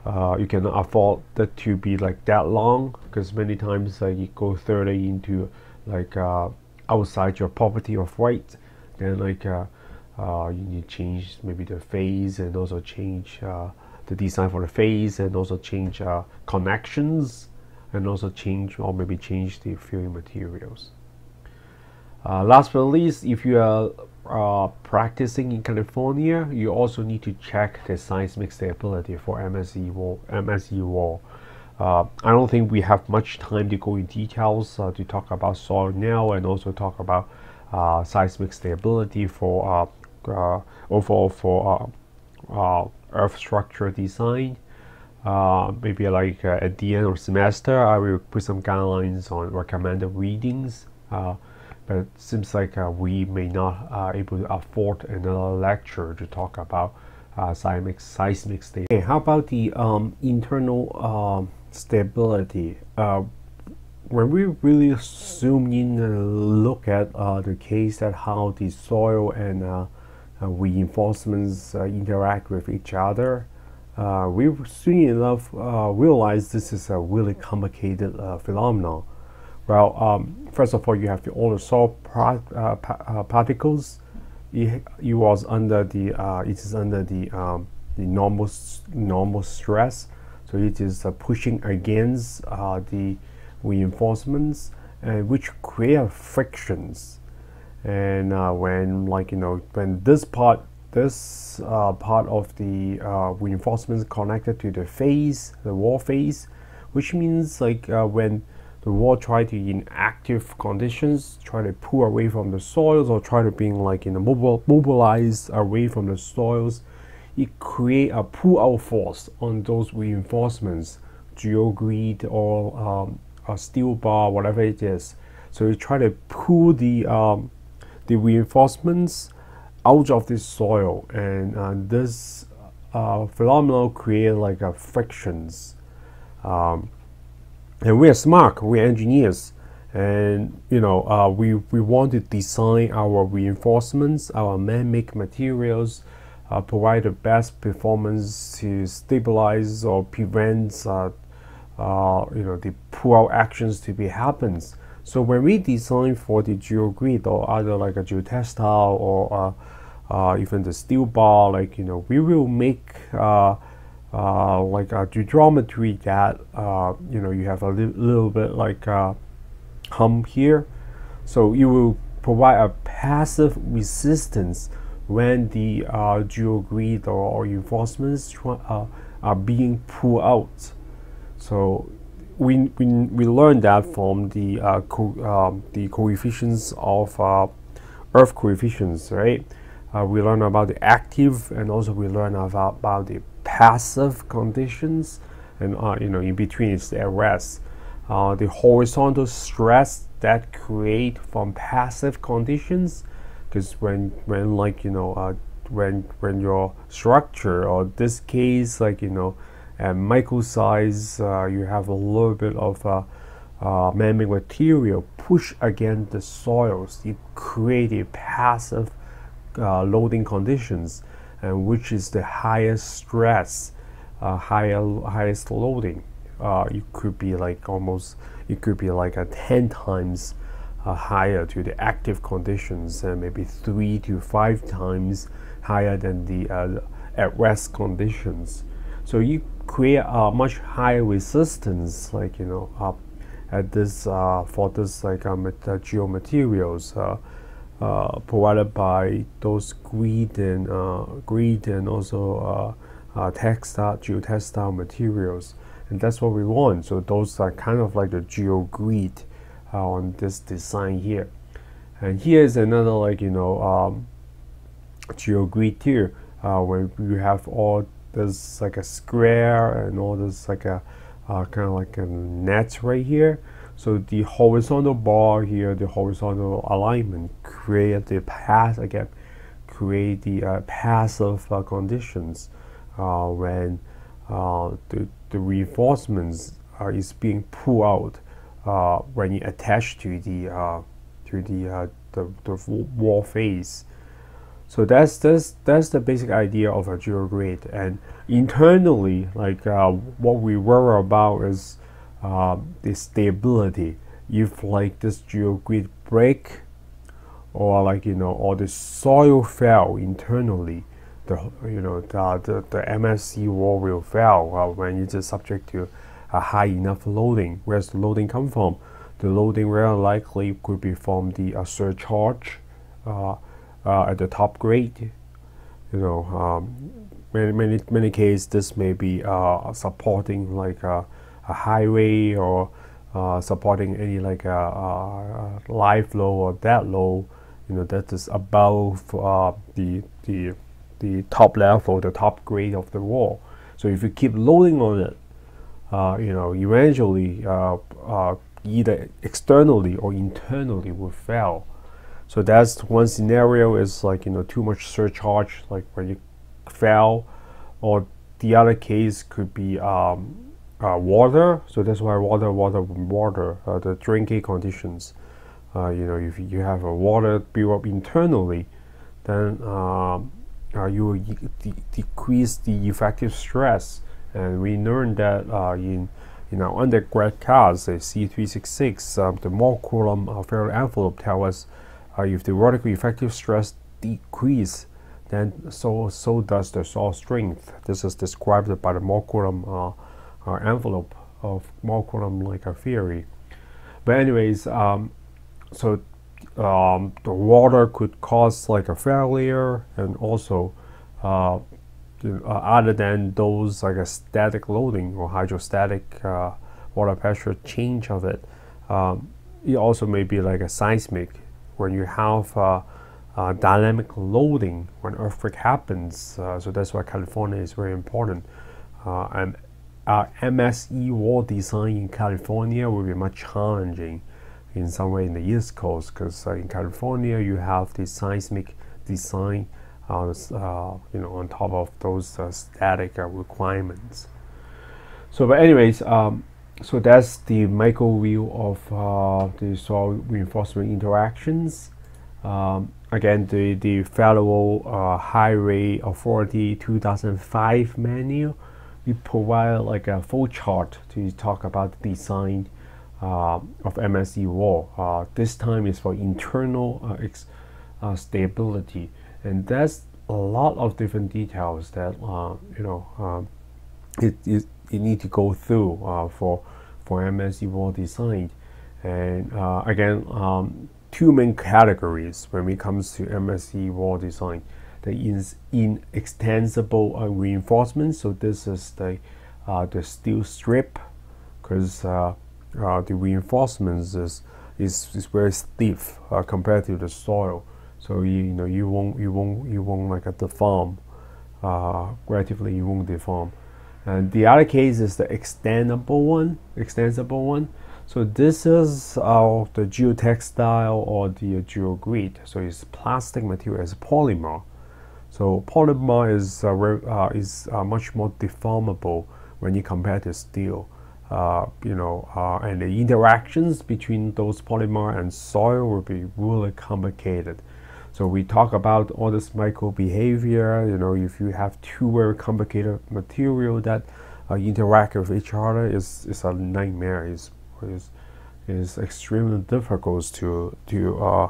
[SPEAKER 1] uh, you can afford that to be like that long because many times like you go further into like uh, outside your property of weight then like you need to change maybe the phase and also change the design for the phase and also change connections and also change or maybe change the filling materials. Uh, last but not least, if you are uh, practicing in California, you also need to check the seismic stability for MSE wall. MSE wall. Uh, I don't think we have much time to go in details uh, to talk about soil now and also talk about uh, seismic stability for uh, overall for earth structure design uh, maybe like uh, at the end of semester I will put some guidelines on recommended readings uh, it seems like uh, we may not uh, able to afford another lecture to talk about uh, seismic seismic state. Okay, how about the um, internal um, stability? when we really zoom in and look at the case that how the soil and reinforcements interact with each other, uh, we soon enough uh, realized this is a really complicated uh, phenomenon. Well, um, first of all, you have the the soil uh, uh, particles. It, it, was under the uh, it is under the um, the normal normal stress, so it is pushing against the reinforcements, and which create frictions. And when like you know when this part this uh, part of the uh, reinforcement connected to the face, the wall face, which means like uh, when the wall try to in active conditions, try to pull away from the soils or try to being like in a mobile, mobilized away from the soils, it create a pull out force on those reinforcements, geogrid or um, a steel bar, whatever it is. So you try to pull the um, the reinforcements out of this soil and uh, this uh, phenomenon create like uh, frictions um, and we are smart we're engineers. And you know uh, we, we want to design our reinforcements our man-made materials uh, provide the best performance to stabilize or prevent uh, you know the pull-out actions to be happens. So when we design for the geogrid or either like a geotextile or uh, uh, even the steel bar, like you know, we will make uh, uh like a geometry that uh, you know you have a li little bit like a hump here, so you will provide a passive resistance when the uh, geogrid or, or reinforcements are being pulled out. So we, we, we learned that from the uh, co um, the coefficients of uh, Earth coefficients, right? Uh, we learn about the active, and also we learn about, about the passive conditions, and uh, you know in between is the rest. Uh, the horizontal stress that create from passive conditions because when when like you know uh, when when your structure or this case like you know at micro size uh, you have a little bit of uh, uh, man-made material push against the soils create a passive uh, loading conditions which is the highest stress uh, higher highest loading uh, it could be like almost it could be like a 10 times uh, higher to the active conditions and maybe three to five times higher than the uh, at rest conditions. So you create a much higher resistance like you know uh, at this uh, for this like um, uh, geomaterials uh, uh, provided by those grid and uh, grid and also uh, uh, textile geotextile materials. And that's what we want. So those are kind of like the geogrid uh, on this design here. And here's another like you know um, geogrid here uh, where you have all this like a square and all this like a kind of like a net right here so the horizontal bar here the horizontal alignment create the path again create the uh, passive uh, conditions uh, when uh, the, the reinforcements is being pulled out uh, when you attach to the to the, the, the wall face so that's that's that's the basic idea of a geogrid. And internally, like uh, what we worry about is uh, the stability. If like this geogrid break, or like you know, or the soil fell internally, the you know the the, the MSE wall will fail uh, when it's subject to a high enough loading. Where's the loading come from? The loading very likely could be from the uh, surcharge. Uh, uh, at the top grade. You know, um, many many many cases this may be uh, supporting like a, a highway or uh, supporting any like a, a, live load or dead load. You know that is above uh, the the the top level, or the top grade of the wall. So if you keep loading on it, uh, you know eventually uh, uh, either externally or internally will fail. So that's one scenario is like you know too much surcharge, like when you fail, or the other case could be um, uh, water. So that's why water, water, water, uh, the drinking conditions. Uh, you know, if you have a water build up internally, then um, uh, you will de decrease the effective stress. And we learned that uh, in in our undergrad class, the C366, um, the Mohr Coulomb uh, envelope tell us uh, if the vertical effective stress decrease, then so so does the soil strength. This is described by the Mohr Coulomb uh, uh, envelope of Mohr Coulomb like a theory. But anyways, um, so um, the water could cause like a failure, and also uh, uh, other than those like a static loading or hydrostatic uh, water pressure change of it, um, it also may be like a seismic when you have uh, uh, dynamic loading when earthquake happens. Uh, so that's why California is very important. Uh, MSE wall design in California will be much challenging in some way in the East Coast because uh, in California you have the seismic design uh, you know on top of those static requirements. So, but anyways, um, so that's the micro view of uh, the soil reinforcement interactions. Um, again, the, the Federal uh, Highway Authority 2005 manual, we provide like a full chart to talk about the design uh, of MSE wall. Uh, this time is for internal uh, uh, stability, and that's a lot of different details that you know um, it, it you need to go through uh, for for MSE wall design. And uh, again, um, two main categories when it comes to MSE wall design. The is inextensible uh, reinforcement. So this is the uh, the steel strip, because uh, uh, the reinforcements is is, is very stiff compared to the soil. So you, you know you won't you won't you won't like deform. Uh, relatively you won't deform And the other case is the extendable one, extensible one. So this is uh, the geotextile or the geogrid. So it's plastic material, it's polymer. So polymer is uh, uh, is uh, much more deformable when you compare to steel. You know, and the interactions between those polymer and soil will be really complicated. So we talk about all this micro behavior. You know, if you have two very complicated material that uh, interact with each other, is is a nightmare. is is is extremely difficult to to uh,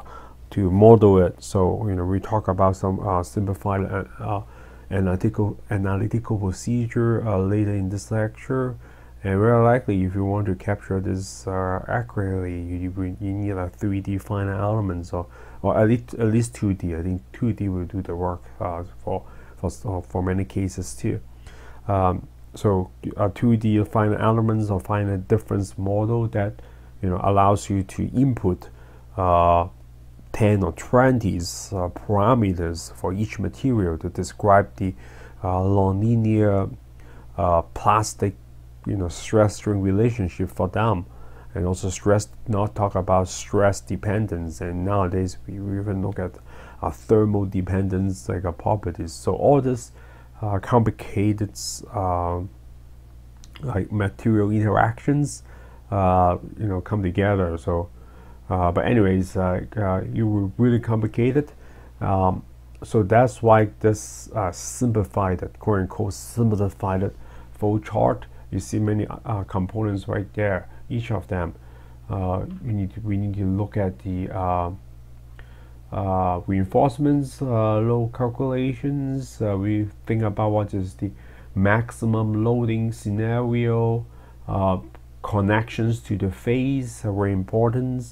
[SPEAKER 1] to model it. So you know, we talk about some uh, simplified uh, uh analytical analytical procedure uh, later in this lecture. And very likely, if you want to capture this uh, accurately, you, you need a 3D finite elements or, or at least at least 2D. I think 2D will do the work uh, for for for many cases too. Um, so a 2D finite elements or finite difference model that you know allows you to input uh, 10 or 20 uh, parameters for each material to describe the uh, nonlinear uh, plastic you know stress strain relationship for them. And also stress not talk about stress dependence. And nowadays we even look at uh, thermal dependence like uh, properties. So all this uh, complicated uh, like material interactions you know come together. So but anyways you were really complicated. Um, so that's why this simplified quote unquote simplified flow chart. You see many uh, components right there each of them. Uh, we need to, we need to look at the uh, uh reinforcements uh, load calculations. Uh, we think about what is the maximum loading scenario connections to the are very important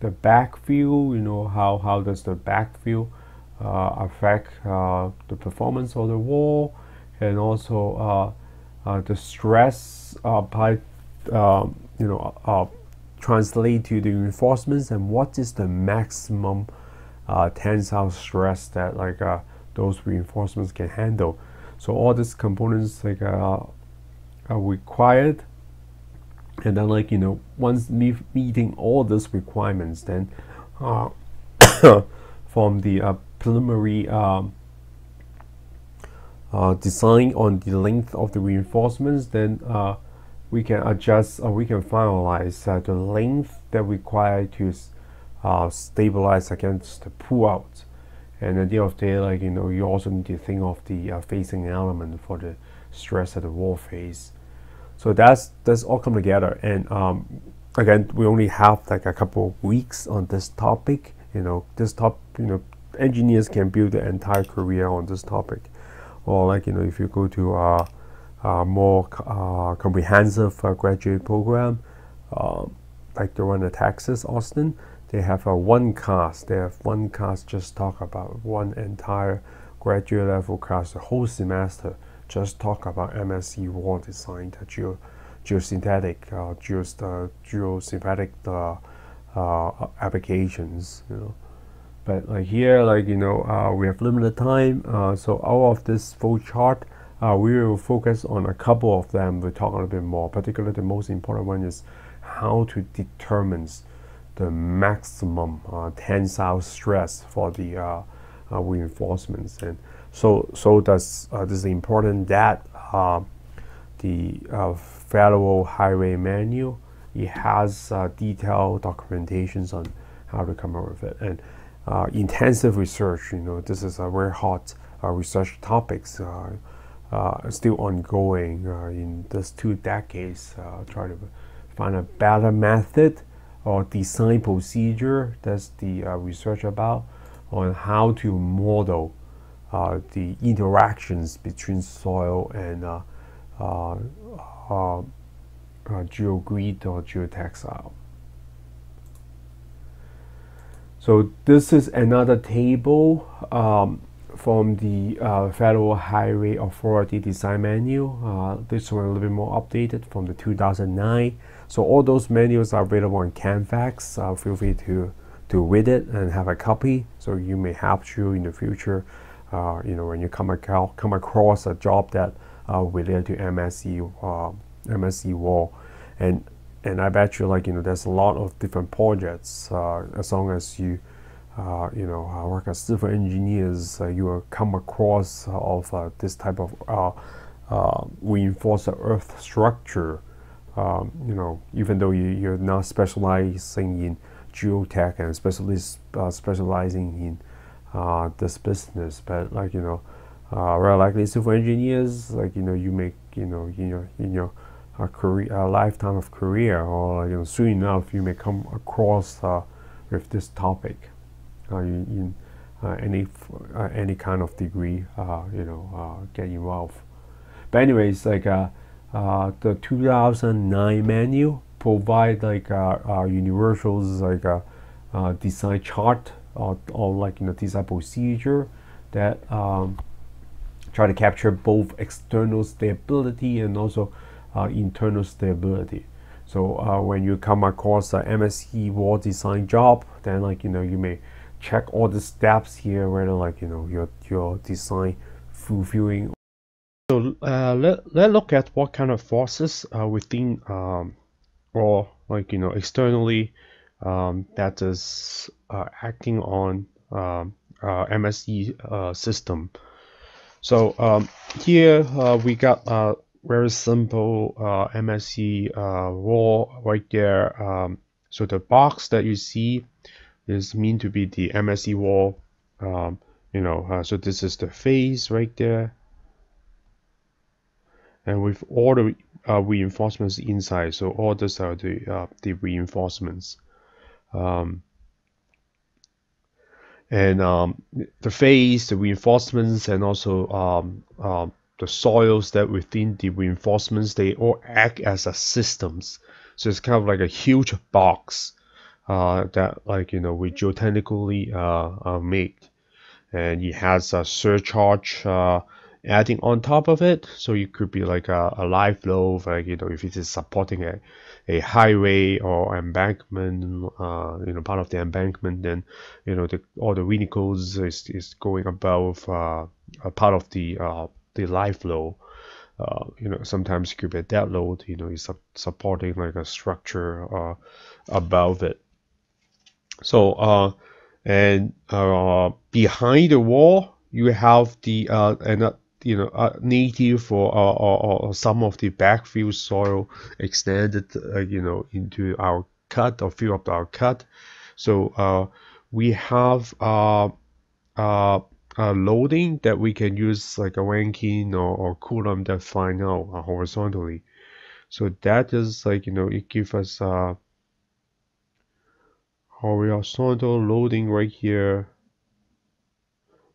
[SPEAKER 1] the backfill you know how how does the backfill affect the performance of the wall and also uh, the stress uh, by um, you know uh, translate to the reinforcements and what is the maximum tensile stress that like those reinforcements can handle. So all these components like are required and then like you know once me meeting all these requirements then uh, from the uh, preliminary um, uh, design on the length of the reinforcements, then uh, we can adjust or we can finalize uh, the length that required to uh, stabilize against the pull out. And at the end of the day, like you know, you also need to think of the uh, facing element for the stress at the wall face. So that's that's all come together. And um, again, we only have like a couple of weeks on this topic. You know, this top, you know, engineers can build their entire career on this topic or like you know if you go to a, a more uh, comprehensive uh, graduate program um, like the one at Texas Austin they have a one class they have one class just talk about one entire graduate level class the whole semester just talk about MSE wall design the geo, geosynthetic uh, geos, uh, geosynthetic uh, uh, applications you know. But like here like you know uh, we have limited time uh, so out of this full chart we will focus on a couple of them. We'll talk a little bit more. Particularly the most important one is how to determine the maximum tensile stress for the reinforcements. And so so that's this is important that the federal highway manual it has detailed documentations on how to come up with it and uh, intensive research. You know, this is a very hot uh, research topics uh, uh, still ongoing in these two decades. try to find a better method or design procedure. That's the research about on how to model the interactions between soil and geogrid or geotextile. So this is another table um, from the uh, Federal Highway Authority Design Manual. Uh, this one a little bit more updated from the 2009. So all those manuals are available on Canvas. Uh, feel free to to read it and have a copy, so you may help you in the future. Uh, you know when you come across come across a job that uh, related to MSE uh, wall, and and I bet you like you know there's a lot of different projects uh, as long as you uh, you know uh, work as civil engineers you will come across of this type of reinforced earth structure. Um, you know even though you, you're not specializing in geotech and specialist specializing in uh, this business. But like you know uh, very likely civil engineers like you know you make you know you know in your a career a lifetime of career or you know soon enough you may come across uh, with this topic uh, in, in uh, any uh, any kind of degree uh, you know get involved. But anyways like the 2009 manual provide like uh, universals like a design chart or, or like you know design procedure that um, try to capture both external stability and also uh, internal stability. So uh, when you come across a MSE wall design job, then like you know you may check all the steps here whether like you know your your design fulfilling. So uh, let let look at what kind of forces uh, within um, or like you know externally um, that is uh, acting on um, uh, MSE uh, system. So um, here uh, we got a very simple uh, MSE uh, wall right there. Um, so the box that you see is meant to be the MSE wall. Um, you know, uh, so this is the face right there. And with all the uh, reinforcements inside, so all these are the uh, the reinforcements. Um, and um, the face, the reinforcements, and also um, um, the soils that within the reinforcements they all act as a systems. So it's kind of like a huge box uh, that like you know we geotechnically uh, uh, made and it has a surcharge uh, adding on top of it. So it could be like a, a live load like you know if it is supporting a, a highway or embankment uh, you know part of the embankment then you know the, all the vehicles is, is going above uh, a part of the uh, the live load. Uh, you know, sometimes it could be a dead load. You know, it's supporting like a structure uh, above it. So, uh, and behind the wall, you have the uh, and uh, you know uh, native or, or, or some of the backfill soil extended, uh, you know, into our cut or fill up our cut. So uh, we have uh, uh, uh, loading that we can use like a Rankine or, or Coulomb that find out uh, horizontally. So that is like, you know, it gives us uh, horizontal loading right here.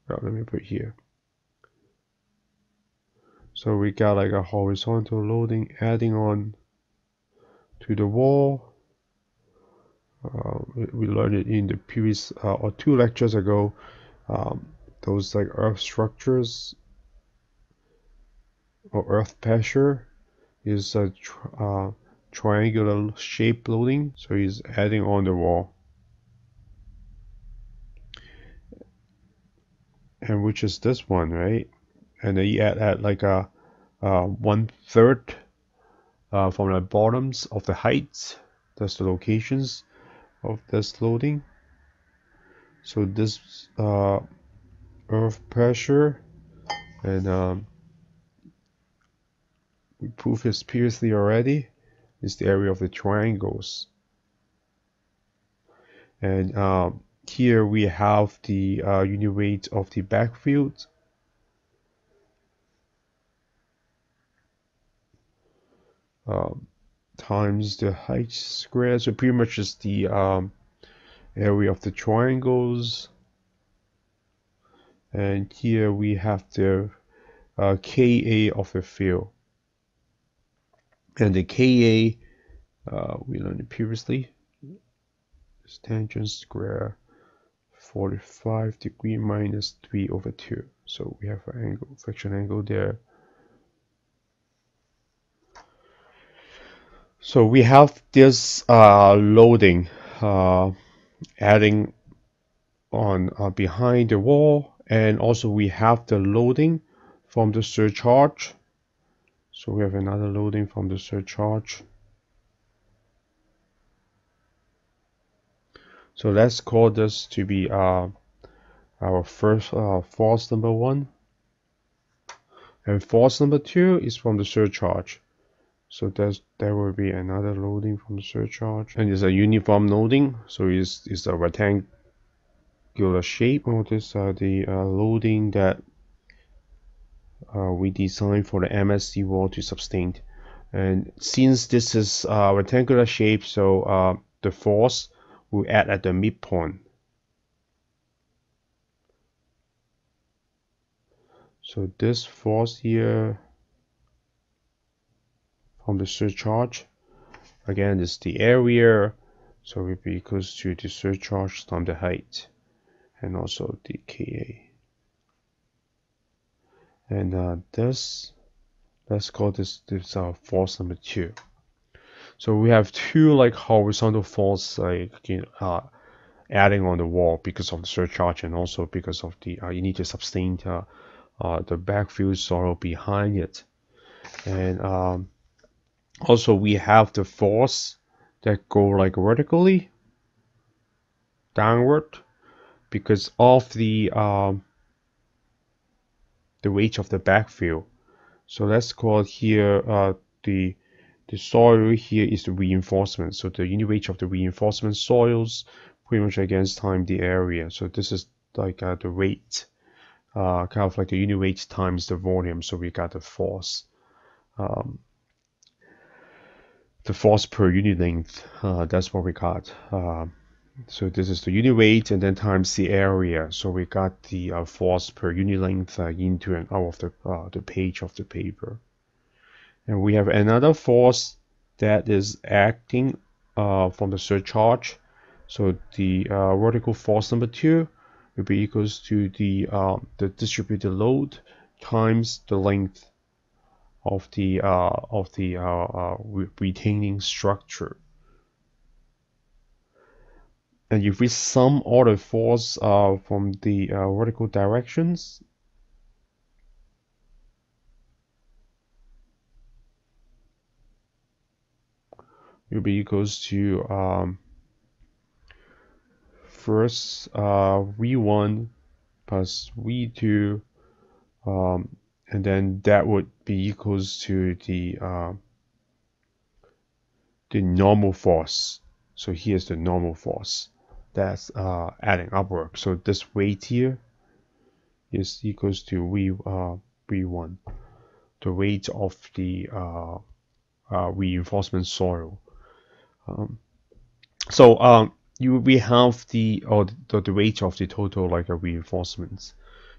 [SPEAKER 1] Oh, let me put here. So we got like a horizontal loading adding on to the wall. Uh, we, learned it in the previous uh, or two lectures ago. Um, those like earth structures or earth pressure is a uh, triangular shape loading so he's adding on the wall and which is this one right and then you add, add like a uh, one third uh, from the bottoms of the heights. That's the locations of this loading. So this uh, earth pressure and um, we proved this previously already is the area of the triangles. And um, here we have the uh, unit weight of the backfill um, times the height squared so pretty much is the um, area of the triangles. And here we have the uh, Ka of the field. And the Ka uh, we learned it previously. Is tangent square 45 degree minus 3 over 2 so we have an angle friction angle there so we have this uh, loading uh, adding on uh, behind the wall and also we have the loading from the surcharge. So we have another loading from the surcharge. So let's call this to be uh, our first uh, force number one. And force number two is from the surcharge so there's there will be another loading from the surcharge. And it's a uniform loading so it's, it's a rectangular shape. Oh this are the uh, loading that uh, we designed for the MSE wall to sustain. And since this is a rectangular shape so uh, the force will add at the midpoint. So this force here from the surcharge. Again is the area so it will be equals to the surcharge times the height and also the Ka and uh, this let's call this this uh, force number two. So we have two like horizontal force like uh, adding on the wall because of the surcharge and also because of the uh, you need to sustain the, uh, the backfill soil behind it. And um, also we have the force that go like vertically downward because of the um, the weight of the backfill so let's call here uh, the the soil here is the reinforcement. So the unit weight of the reinforcement soils pretty much against time the area. So this is like uh, the weight uh, kind of like the unit weight times the volume. So we got the force. Um, the force per unit length uh, that's what we got. Uh, so this is the unit weight and then times the area. So we got the uh, force per unit length uh, into and out of the, uh, the page of the paper. And we have another force that is acting uh, from the surcharge. So the vertical force number two will be equals to the the distributed load times the length of the uh, of the uh, uh, retaining structure. And if we sum all the force from the vertical directions will be equals to um, first uh, v1 plus v2 um, and then that would be equals to the uh, the normal force. So here's the normal force that's uh, adding upward. So this weight here is equals to v uh, v1 the weight of the uh, uh, reinforcement soil. Um, so um, you we have the or the, the weight of the total like a reinforcements.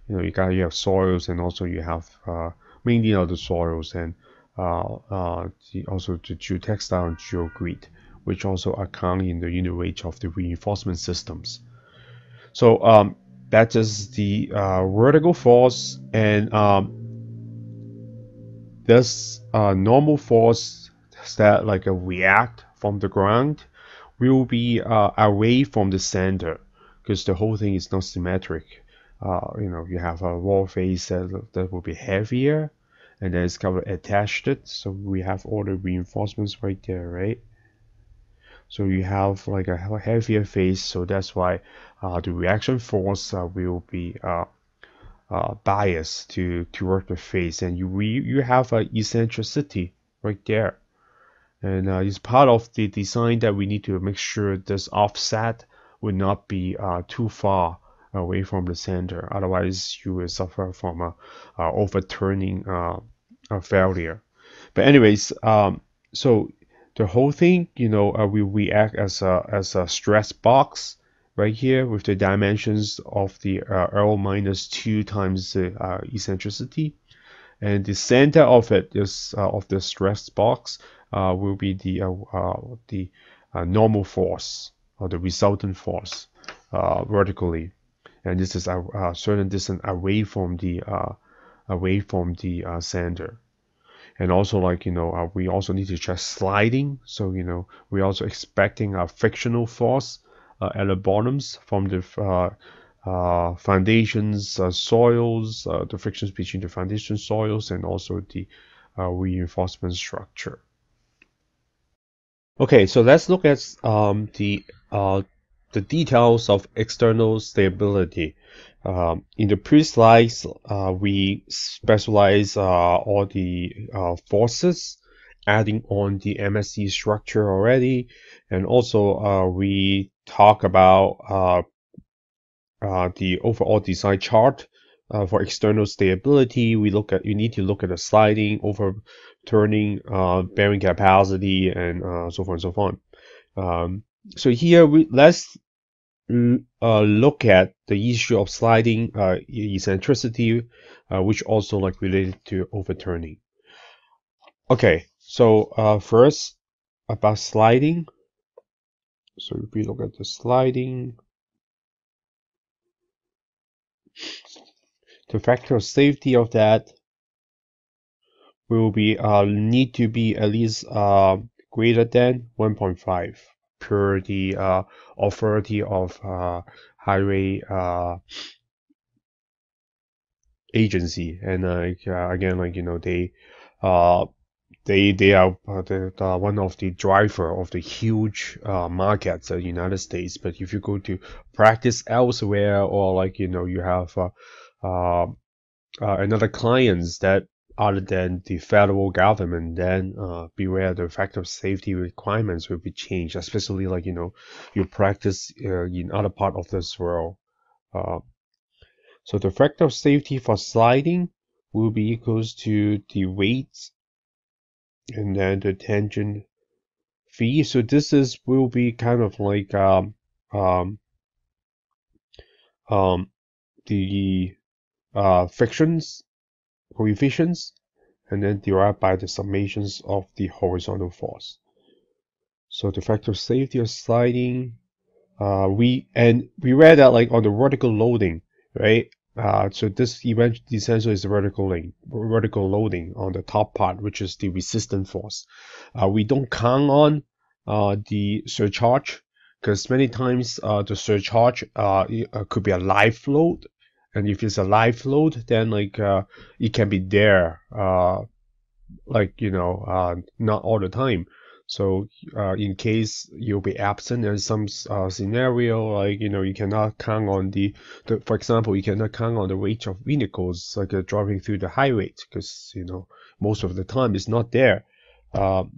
[SPEAKER 1] You know, you got you have soils and also you have uh, mainly of the soils and uh, uh, the, also the geotextile and geogrid, which also account in the unit weight of the reinforcement systems. So um, that is the uh, vertical force and um, this normal force that like a react from the ground will be away from the center because the whole thing is not symmetric. Uh, you know, you have a wall face that, that will be heavier and then it's kind of attached it. So we have all the reinforcements right there, right? So you have like a heavier face, so that's why uh, the reaction force uh, will be uh, uh biased to toward the face, and you you have a eccentricity right there and uh, it's part of the design that we need to make sure this offset will not be uh, too far away from the center. Otherwise you will suffer from a, a overturning uh, a failure. But anyways um, so the whole thing you know uh, will react as a as a stress box right here with the dimensions of the uh, L minus 2 times the uh, eccentricity. And the center of it is uh, of the stress box uh, will be the uh, uh, the normal force or the resultant force vertically, and this is a, a, certain distance away from the away from the center and also like you know uh, we also need to check sliding so you know we're also expecting a frictional force uh, at the bottoms from the uh, foundations soils the frictions between the foundation soils and also the uh, reinforcement structure. Okay, so let's look at um, the uh, the details of external stability. Um, in the previous slides, uh, we specialize uh, all the uh, forces adding on the MSE structure already, and also uh, we talk about uh, uh, the overall design chart for external stability. We look at you need to look at the sliding, overturning, bearing capacity, and so forth and so on. Um, so here we let's uh, look at the issue of sliding uh, eccentricity, uh, which also like related to overturning. Okay, so uh, first about sliding. So if we look at the sliding, the factor of safety of that will be uh, need to be at least uh, greater than 1.5 per the uh, authority of uh, highway uh, agency and like uh, again like you know they uh they they are uh, the, one of the driver of the huge uh, markets in the United States. But if you go to practice elsewhere or like you know you have uh, uh, uh another clients that other than the federal government, then uh, beware the factor of safety requirements will be changed, especially like you know you practice uh, in other part of this world. Uh, so the factor of safety for sliding will be equals to the weight and then the tangent phi. So this is will be kind of like um um um the uh frictions coefficients and then derived by the summations of the horizontal force. So the factor of safety of sliding, uh, we and we read that like on the vertical loading, right? Uh, so this event essentially is the vertical loading, vertical loading on the top part, which is the resistant force. Uh, we don't count on uh, the surcharge because many times uh, the surcharge uh, uh, could be a live load and if it's a live load then like uh, it can be there uh, like you know uh, not all the time. So uh, in case you'll be absent in some uh, scenario like you know you cannot count on the, the for example you cannot count on the weight of vehicles like uh, driving through the highway because you know most of the time it's not there.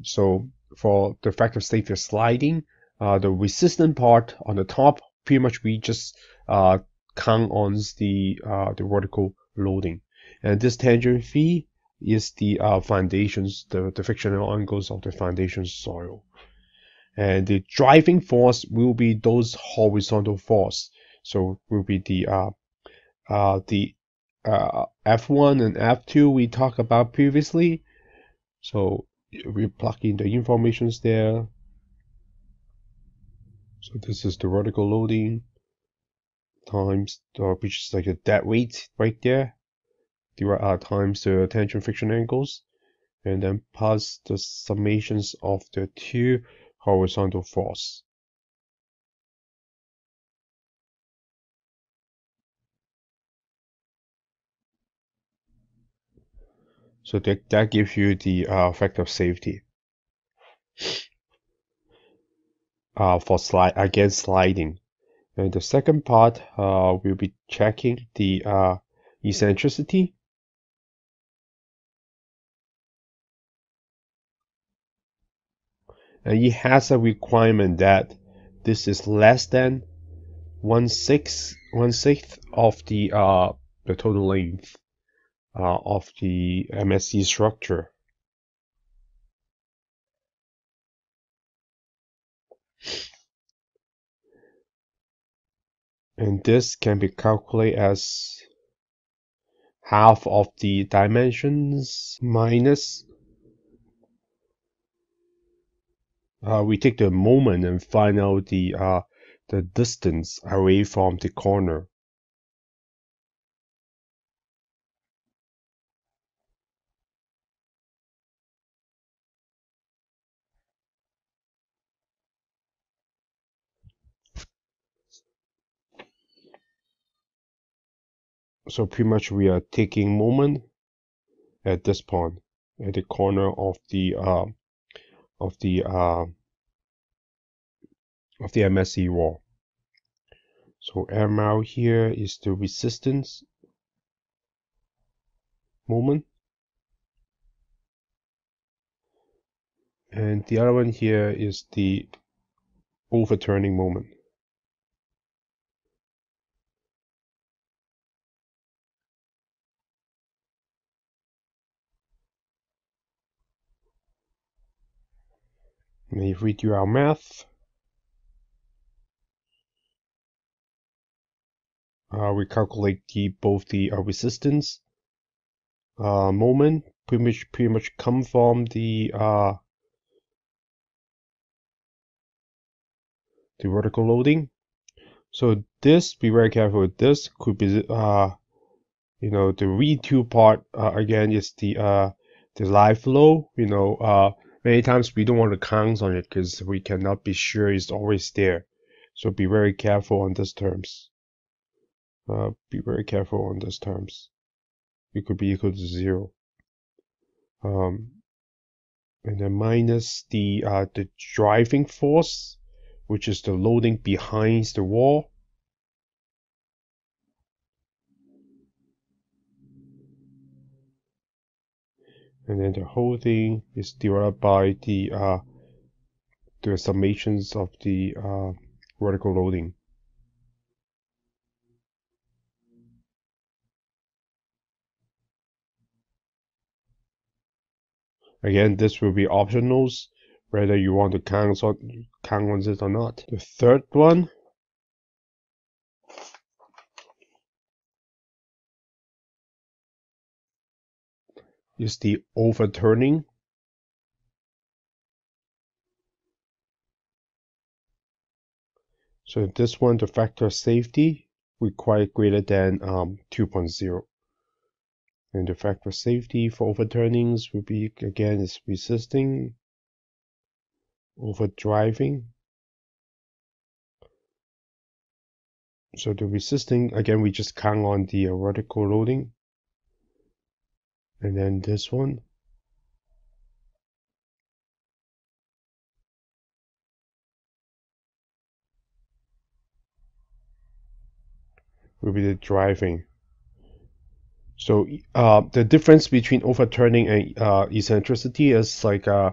[SPEAKER 1] So for the factor of safety sliding the resistant part on the top pretty much we just uh, count on the uh, the vertical loading. And this tangent phi is the uh, foundations, the, the frictional angles of the foundation soil. And the driving force will be those horizontal force. So will be the uh, uh, the uh, F1 and F2 we talked about previously. So we plug in the informations there. So this is the vertical loading times, uh, which is like a dead weight right there, the uh, times the tangent friction angles, and then plus the summations of the two horizontal force. So that, that gives you the uh, factor of safety. Uh, for slide against sliding. And the second part, uh, we'll be checking the uh, eccentricity. And it has a requirement that this is less than one sixth, one sixth of the uh, the total length uh, of the MSE structure. And this can be calculated as half of the dimensions minus uh, we take the moment and find out the uh, the distance away from the corner so pretty much we are taking moment at this point at the corner of the uh, of the uh, of the MSE wall. So ML here is the resistance moment. And the other one here is the overturning moment. If we do our math, uh, we calculate the both the uh, resistance uh, moment pretty much pretty much come from the uh, the vertical loading. So this, be very careful. With this could be uh, you know, the V2 part uh, again is the uh, the live load. You know, uh, many times we don't want to count on it because we cannot be sure it's always there. So be very careful on these terms. Uh, be very careful on these terms. It could be equal to zero. Um, and then minus the uh, the driving force, which is the loading behind the wall. And then the whole thing is divided by the uh, the summations of the uh, vertical loading. Again, this will be optionals, whether you want to count on, count on it or not. The third one is the overturning. So this one, the factor safety required greater than um, 2.0. And the factor safety for overturnings would be, again, is resisting, overdriving. So the resisting, again, we just count on the vertical loading. And then this one. will be the driving. So uh, the difference between overturning and uh, eccentricity is like uh,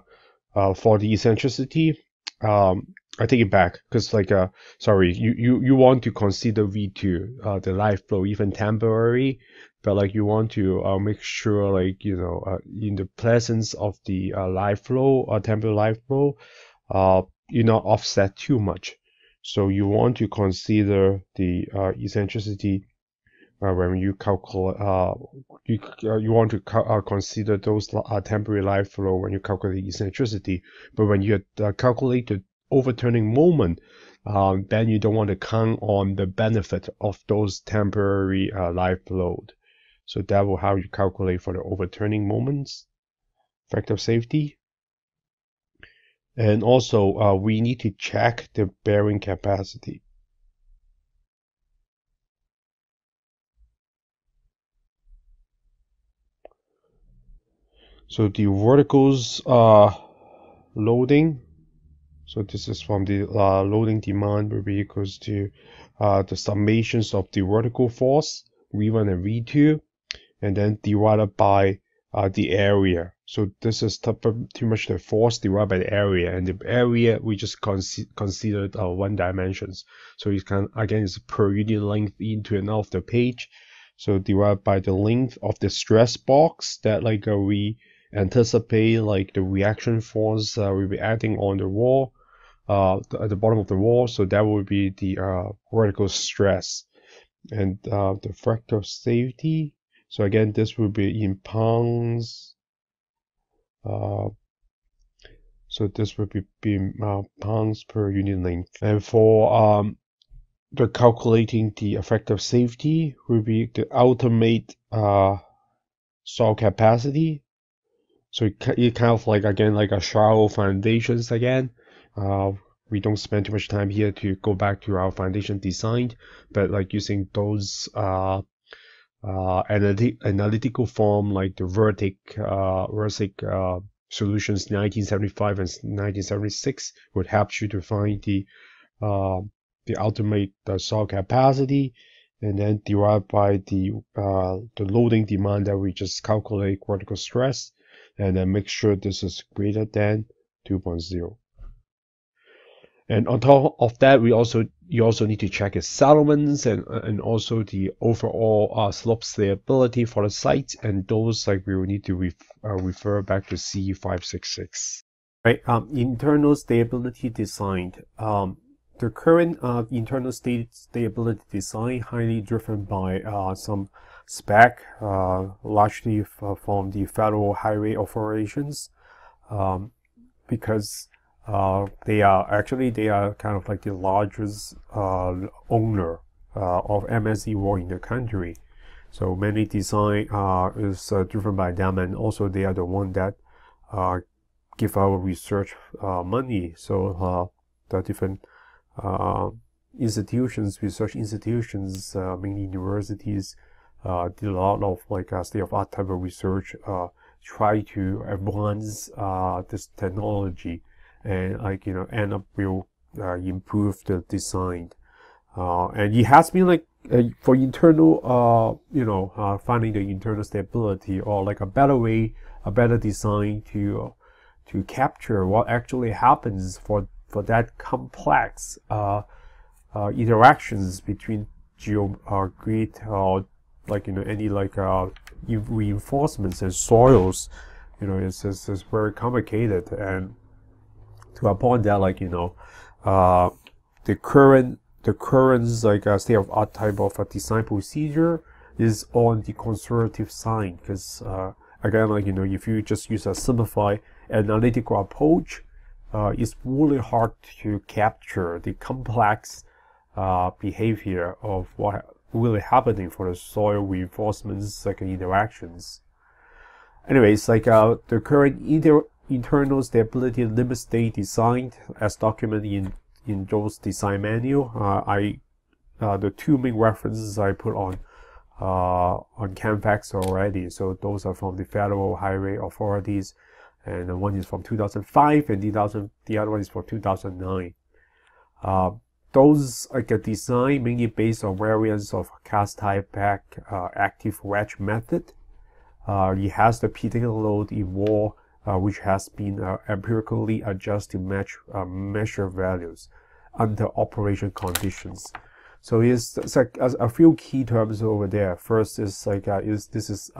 [SPEAKER 1] uh, for the eccentricity, um, I take it back because like uh, sorry, you, you you want to consider V2, uh, the live load even temporary, but like you want to uh, make sure like you know uh, in the presence of the uh, live load or uh, temporary live load, uh, you not offset too much. So you want to consider the uh, eccentricity uh, when you calculate, you, you want to consider those temporary live load when you calculate the eccentricity. But when you calculate the overturning moment, um, then you don't want to count on the benefit of those temporary uh, live load. So that will how you calculate for the overturning moments, factor of safety. And also, uh, we need to check the bearing capacity. So the verticals are loading. So this is from the uh, loading demand will be equals to uh, the summations of the vertical force V1 and V2 and then divided by uh, the area. So this is pretty much the force divided by the area, and the area we just consi considered uh, one dimensions. So you can again it's per unit length into and out of the page. So divided by the length of the stress box that like uh, we anticipate like the reaction force uh, will be acting on the wall uh, at the bottom of the wall so that would be the uh, vertical stress and uh, the factor of safety so again this will be in pounds. Uh, so this will be, be uh, pounds per unit length. And for um, the calculating the effective safety will be the ultimate uh, soil capacity. So it, kind of like again like a shallow foundations again. Uh, we don't spend too much time here to go back to our foundation design, but like using those uh, uh, analytic, analytical form like the Vesic, uh, Vesic uh, solutions 1975 and 1976 would help you to find the uh, the ultimate uh, soil capacity and then derived by the uh, the loading demand that we just calculate vertical stress and then make sure this is greater than 2.0 and on top of that we also you also need to check its settlements and and also the overall uh, slope stability for the site. And those like we will need to ref, uh, refer back to C566 right um, internal stability design. Um, the current uh, internal state stability design highly driven by uh, some spec, uh, largely from the federal highway operations, um, because uh, they are actually they are kind of like the largest uh, owner uh, of MSE Wall in the country. So many design is driven by them, and also they are the one that give our research money. So the different institutions, research institutions, uh, mainly universities, uh, did a lot of like uh, state of art type of research, uh, try to advance this technology and like you know end up will uh, improve the design. Uh, and it has been like uh, for internal, uh, you know, uh, finding the internal stability or like a better way, a better design to to capture what actually happens for for that complex uh, uh, interactions between geo uh, grid or like you know any like uh, reinforcements and soils you know it's, it's, it's very complicated and to a point that like you know uh, the current the current like uh, state of art type of a design procedure is on the conservative side because uh, again like you know if you just use a simplified analytical approach uh, it's really hard to capture the complex uh, behavior of what really happening for the soil reinforcements like interactions. Anyways, like uh, the current inter internal stability limit state design as documented in in those design manual, uh, I uh, the two main references I put on uh, on Canvas already. So those are from the federal highway authorities and one is from 2005 and 2000, the other one is for 2009. Uh, those like a design mainly based on variants of cast type back uh, active wedge method. Uh, it has the particular load in wall uh, which has been uh, empirically adjusted to match uh, measure values under operation conditions. So it's, it's like a, a, few key terms over there. First is like is this is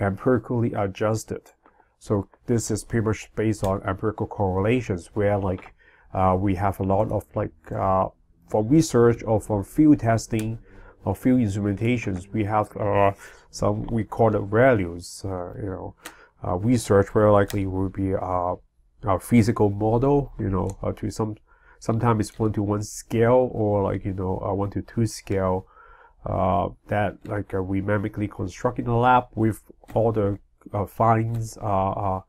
[SPEAKER 1] empirically adjusted. So this is pretty much based on empirical correlations where like uh, we have a lot of like uh, for research or for field testing or field instrumentations, we have uh, some we call it values. Uh, you know, uh, research very likely will be uh, a physical model. You know, to some sometimes it's one to one scale or like you know a one to two scale. that like we mimically construct in the lab with all the uh, uh,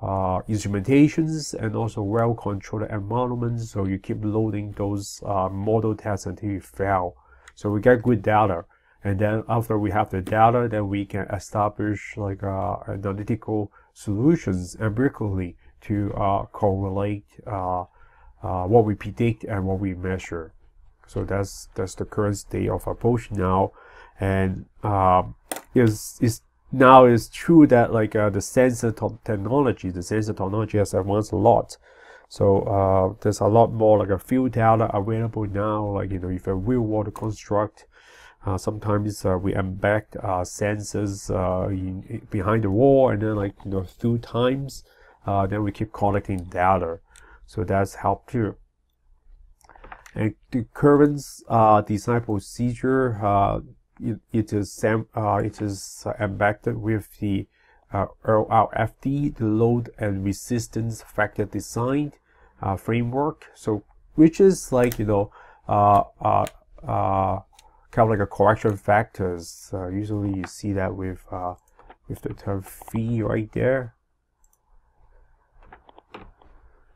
[SPEAKER 1] uh, instrumentations and also well-controlled environments. So you keep loading those model tests until you fail. So we get good data. And then after we have the data, then we can establish like analytical solutions empirically to correlate what we predict and what we measure. So that's that's the current state of approach now, and um, is is now it's true that like uh, the sensor technology, the sensor technology has advanced a lot. So uh, there's a lot more like a field data available now. Like you know, if a real water construct, uh, sometimes uh, we embed uh, sensors uh, in, behind the wall, and then like you know through times, then we keep collecting data. So that's helped too. And the current design procedure it, it is uh, it is uh, embedded with the uh, the load and resistance factor design uh, framework. So which is like you know uh, uh, uh, kind of like a correction factors. Uh, usually you see that with uh, with the term phi right there.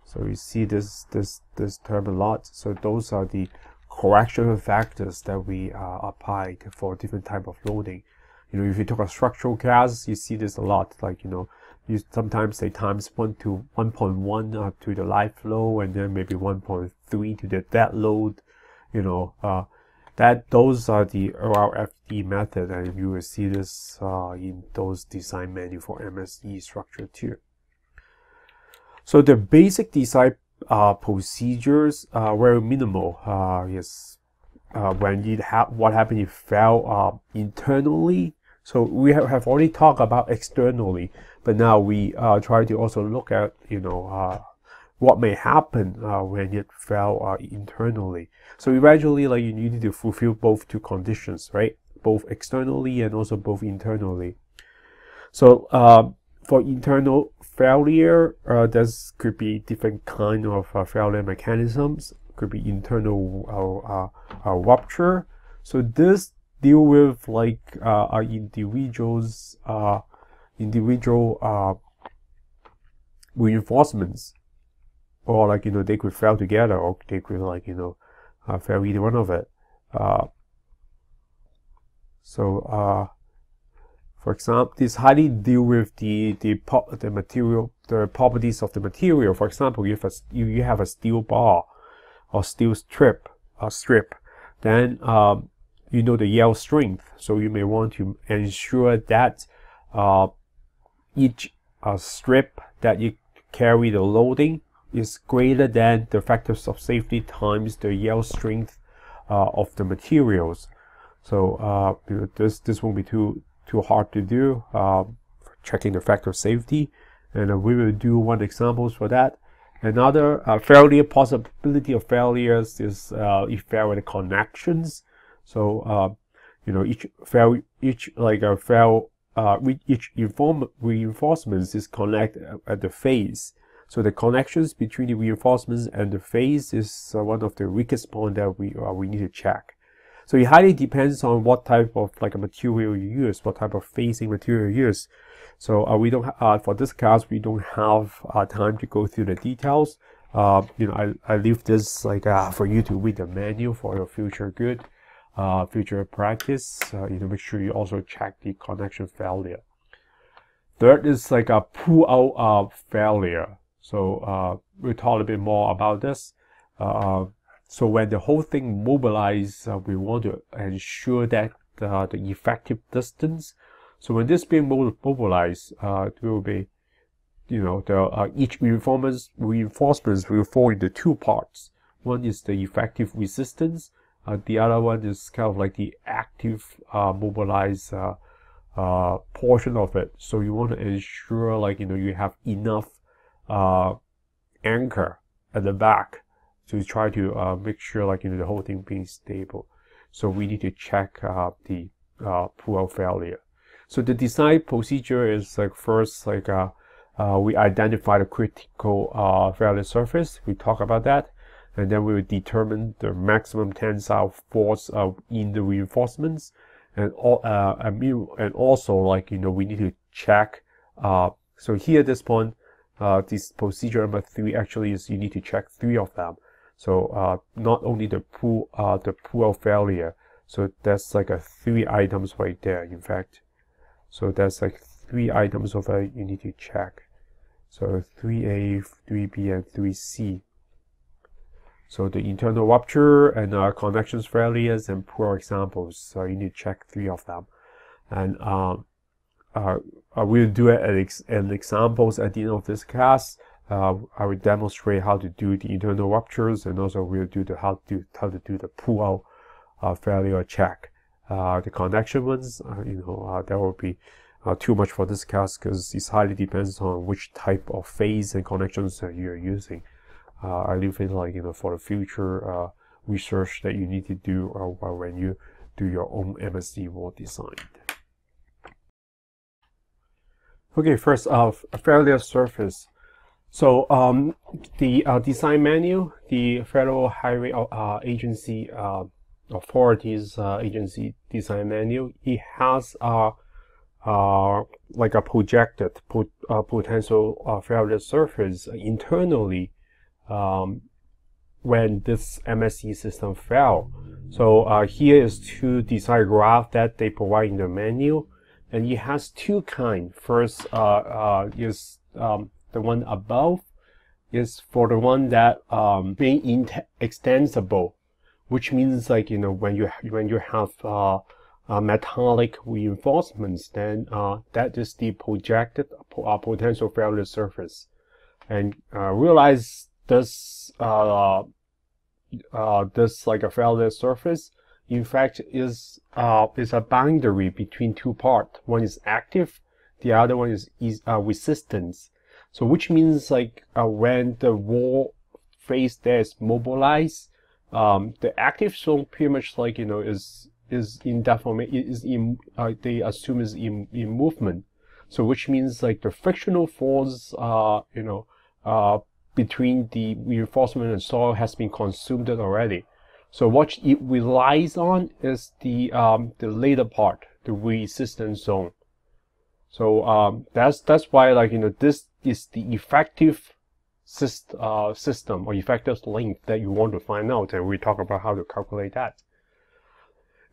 [SPEAKER 1] So you see this this this term a lot. So those are the correctional factors that we uh, applied for different type of loading. you know, if you took a structural class, you see this a lot. Like, you know, you sometimes say times 1 to 1.1 uh, to the live load and then maybe 1.3 to the dead load you know uh, that those are the LRFD method and you will see this uh, in those design manual for MSE structure too. So the basic design uh, procedures are very minimal. Uh, yes uh, when you have what happened if fell uh, internally. So we have already talked about externally but now we uh, try to also look at, you know, uh, what may happen uh, when it fell uh, internally. So eventually, like you need to fulfill both two conditions, right? Both externally and also both internally. So uh, for internal failure, uh, could be different kind of failure mechanisms. Could be internal rupture. So this deal with like uh, individuals uh, individual uh, reinforcements or like you know they could fail together or they could like you know uh, fail either one of it. Uh, so uh, for example this highly deal with the the the material the properties of the material. For example if a, you, you have a steel bar or steel strip a strip then um, you know the yield strength. So you may want to ensure that uh, each uh, strip that you carry the loading is greater than the factors of safety times the yield strength uh, of the materials. So uh, this this won't be too too hard to do. Um, checking the factor of safety, and uh, we will do one examples for that. Another uh, failure possibility of failures is uh, if there are connections. So you know each fail each like a fail uh, each inform reinforcements is connected at the face. So the connections between the reinforcements and the phase is uh, one of the weakest point that we uh, we need to check. So it highly depends on what type of like a material you use, what type of facing material you use. So uh, we don't uh, for this class we don't have uh, time to go through the details. Uh, you know, I, I leave this like uh, for you to read the manual for your future good uh, future practice, uh, you know, make sure you also check the connection failure. Third is like a pull out of failure. So uh, we'll talk a bit more about this. Uh, so when the whole thing mobilizes, uh, we want to ensure that uh, the effective distance. So when this being mobilized, it will be, you know, the each reinforcements reinforcements will fall into two parts. One is the effective resistance, uh, the other one is kind of like the active uh, mobilized uh, uh, portion of it. So you want to ensure like, you know, you have enough uh, anchor at the back to try to uh, make sure like, you know, the whole thing being stable. So we need to check the pull-out failure. So the design procedure is like first like we identify the critical failure surface. We talk about that and then we will determine the maximum tensile force uh, in the reinforcements and all uh, and also like you know we need to check uh, so here at this point uh, this procedure number three actually is you need to check three of them. So uh, not only the pull uh, the pull failure. So that's like a three items right there in fact. So that's like three items of it you need to check. So 3a 3b and 3c so the internal rupture and uh, connections failures and poor examples. So you need to check three of them. And um, uh, uh, we'll do as ex examples at the end of this class. Uh, I will demonstrate how to do the internal ruptures and also we'll do the how to how to do the pull out uh, failure check. Uh, the connection ones, uh, you know, that will be too much for this class because it highly depends on which type of phase and connections that you're using uh, I leave it like you know for the future uh, research that you need to do when you do your own MSE wall design. Okay, first off, failure surface. So um, the uh, design manual, the Federal Highway uh, Agency uh, Authorities Agency Design Manual, it has uh, like a projected pot potential failure surface internally um, when this MSE system fell. So uh, here is two design graph that they provide in the menu. And it has two kind. First uh, is um, the one above is for the one that um, being extensible, which means like you know when you when you have uh, uh, metallic reinforcements, then uh, that is the projected uh, potential failure surface. And uh, realize this uh, this like a failure surface, in fact, is is a boundary between two parts. One is active, the other one is, is resistance. So which means like uh, when the wall face there is mobilized, um, the active zone pretty much like you know is is in deformation is in uh, they assume is in in movement. So which means like the frictional force uh you know uh between the reinforcement and soil has been consumed already. So what it relies on is the um the later part, the resistance zone. So um, that's that's why like you know this is the effective syst uh, system or effective length that you want to find out, and we talk about how to calculate that.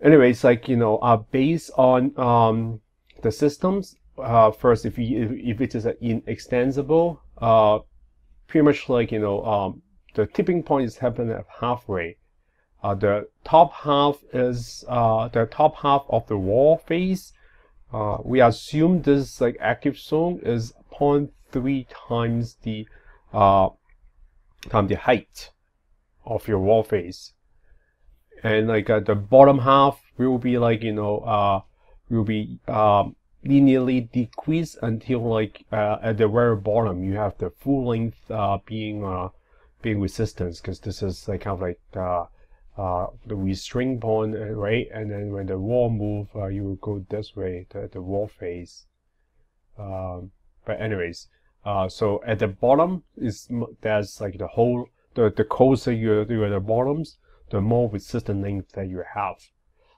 [SPEAKER 1] Anyways, like you know, uh, based on um, the systems, uh, first if you if, if it is inextensible, uh, pretty much like you know um, the tipping point is happening at halfway. Uh, the top half is uh, the top half of the wall face. Uh, we assume this like active zone is 0.3 times the uh, times the height of your wall face. And like uh, the bottom half will be like you know uh will be um linearly decrease until like uh, at the very bottom. You have the full length being being resistance because this is like kind of like uh the restraint point, uh, right? And then when the wall move, uh, you will go this way, the, the wall face. Um, but anyways, uh, so at the bottom is there's like the whole, the, the closer you're to the bottoms, the more resistant length that you have.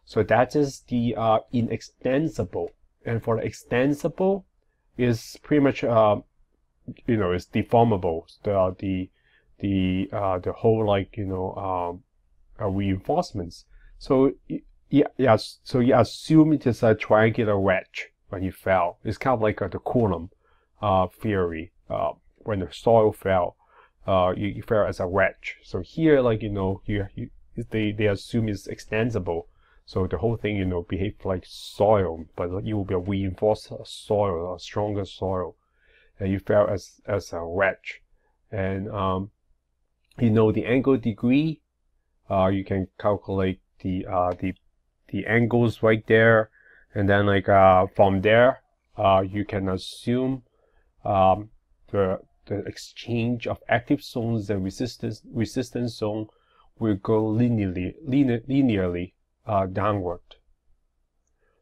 [SPEAKER 1] So that is the uh, inextensible. And for the extensible, is pretty much, uh, you know, it's deformable. The, the, the, uh, the whole like, you know, um, reinforcements. So yeah, yeah, so you assume it is a triangular wedge when you fell. It's kind of like uh, the Coulomb uh, theory. Uh, when the soil fell, uh, you, you fell as a wedge. So here, like you know, you, you they they assume it's extensible. So the whole thing, you know, behaves like soil, but you will be a reinforced soil, a stronger soil, and you fell as as a wedge. And um, you know the angle degree uh, you can calculate the uh, the the angles right there. And then like uh, from there uh, you can assume um, the the exchange of active zones and resistance resistance zone will go linearly linear, linearly uh, downward.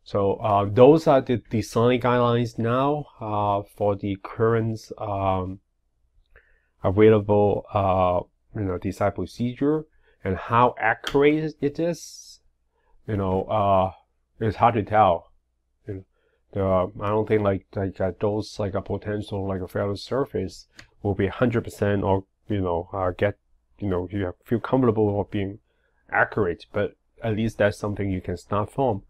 [SPEAKER 1] So uh, those are the design guidelines now uh, for the current um, available uh, you know design procedure and how accurate it is, you know, uh, it's hard to tell. You know, I don't think like like uh, those like a potential like a failure surface will be 100% or you know uh, get you know you feel comfortable of being accurate, but at least that's something you can start from.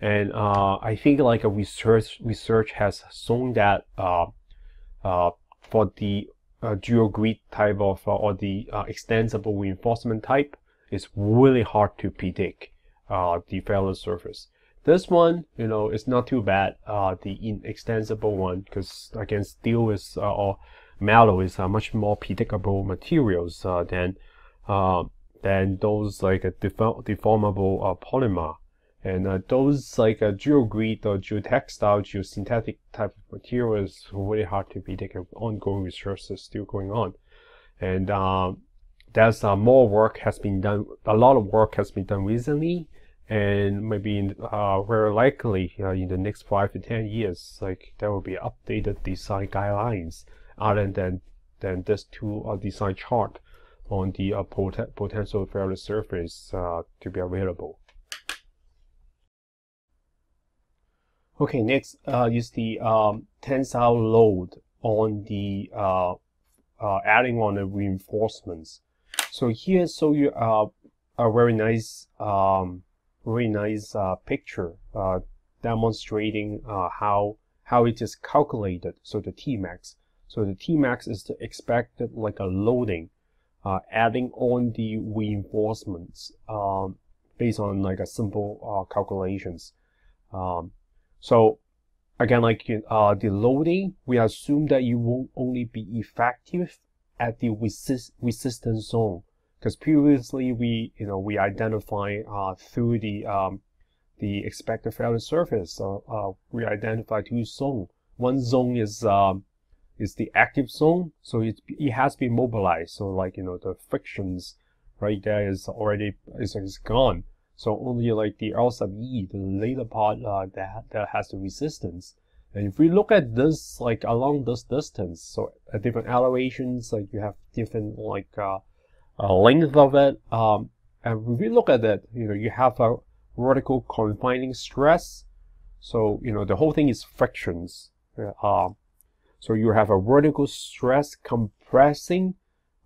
[SPEAKER 1] And uh, I think like a research research has shown that uh, uh, for the uh, geogrid type of uh, or the uh, extensible reinforcement type is really hard to predict uh, the failure surface. This one, you know, is not too bad. Uh, the inextensible one, because again, steel is uh, or metal is much more predictable materials uh, than than those like a deformable uh, polymer. And uh, those like a geogrid or geotextile, geosynthetic type of materials really hard to predict. Ongoing research is still going on, and um, there's uh, more work has been done. A lot of work has been done recently, and maybe in, uh, very likely uh, in the next five to ten years, like there will be updated design guidelines other than than this two uh, design chart on the uh, pot potential failure surface uh, to be available. Okay, next uh, is the um, tensile load on the uh, uh, adding on the reinforcements. So here I show you uh, a very nice, um, very nice uh, picture. Uh, demonstrating uh, how how it is calculated. So the Tmax. So the Tmax is the expected like a loading, uh, adding on the reinforcements um, based on like a simple uh, calculations. Um, so again, like uh, the loading, we assume that you won't only be effective at the resist resistance zone because previously we you know we identify uh, through the um, the expected failure surface uh, uh, we identify two zones one zone is um, is the active zone so it, it has been mobilized. So like you know the frictions right there is already is, is gone so only like the L sub E the later part uh, that, that has the resistance and if we look at this like along this distance so at different elevations like you have different like uh, uh, length of it. Um, and if we look at it, you know, you have a vertical confining stress. So, you know, the whole thing is frictions. Uh, so you have a vertical stress compressing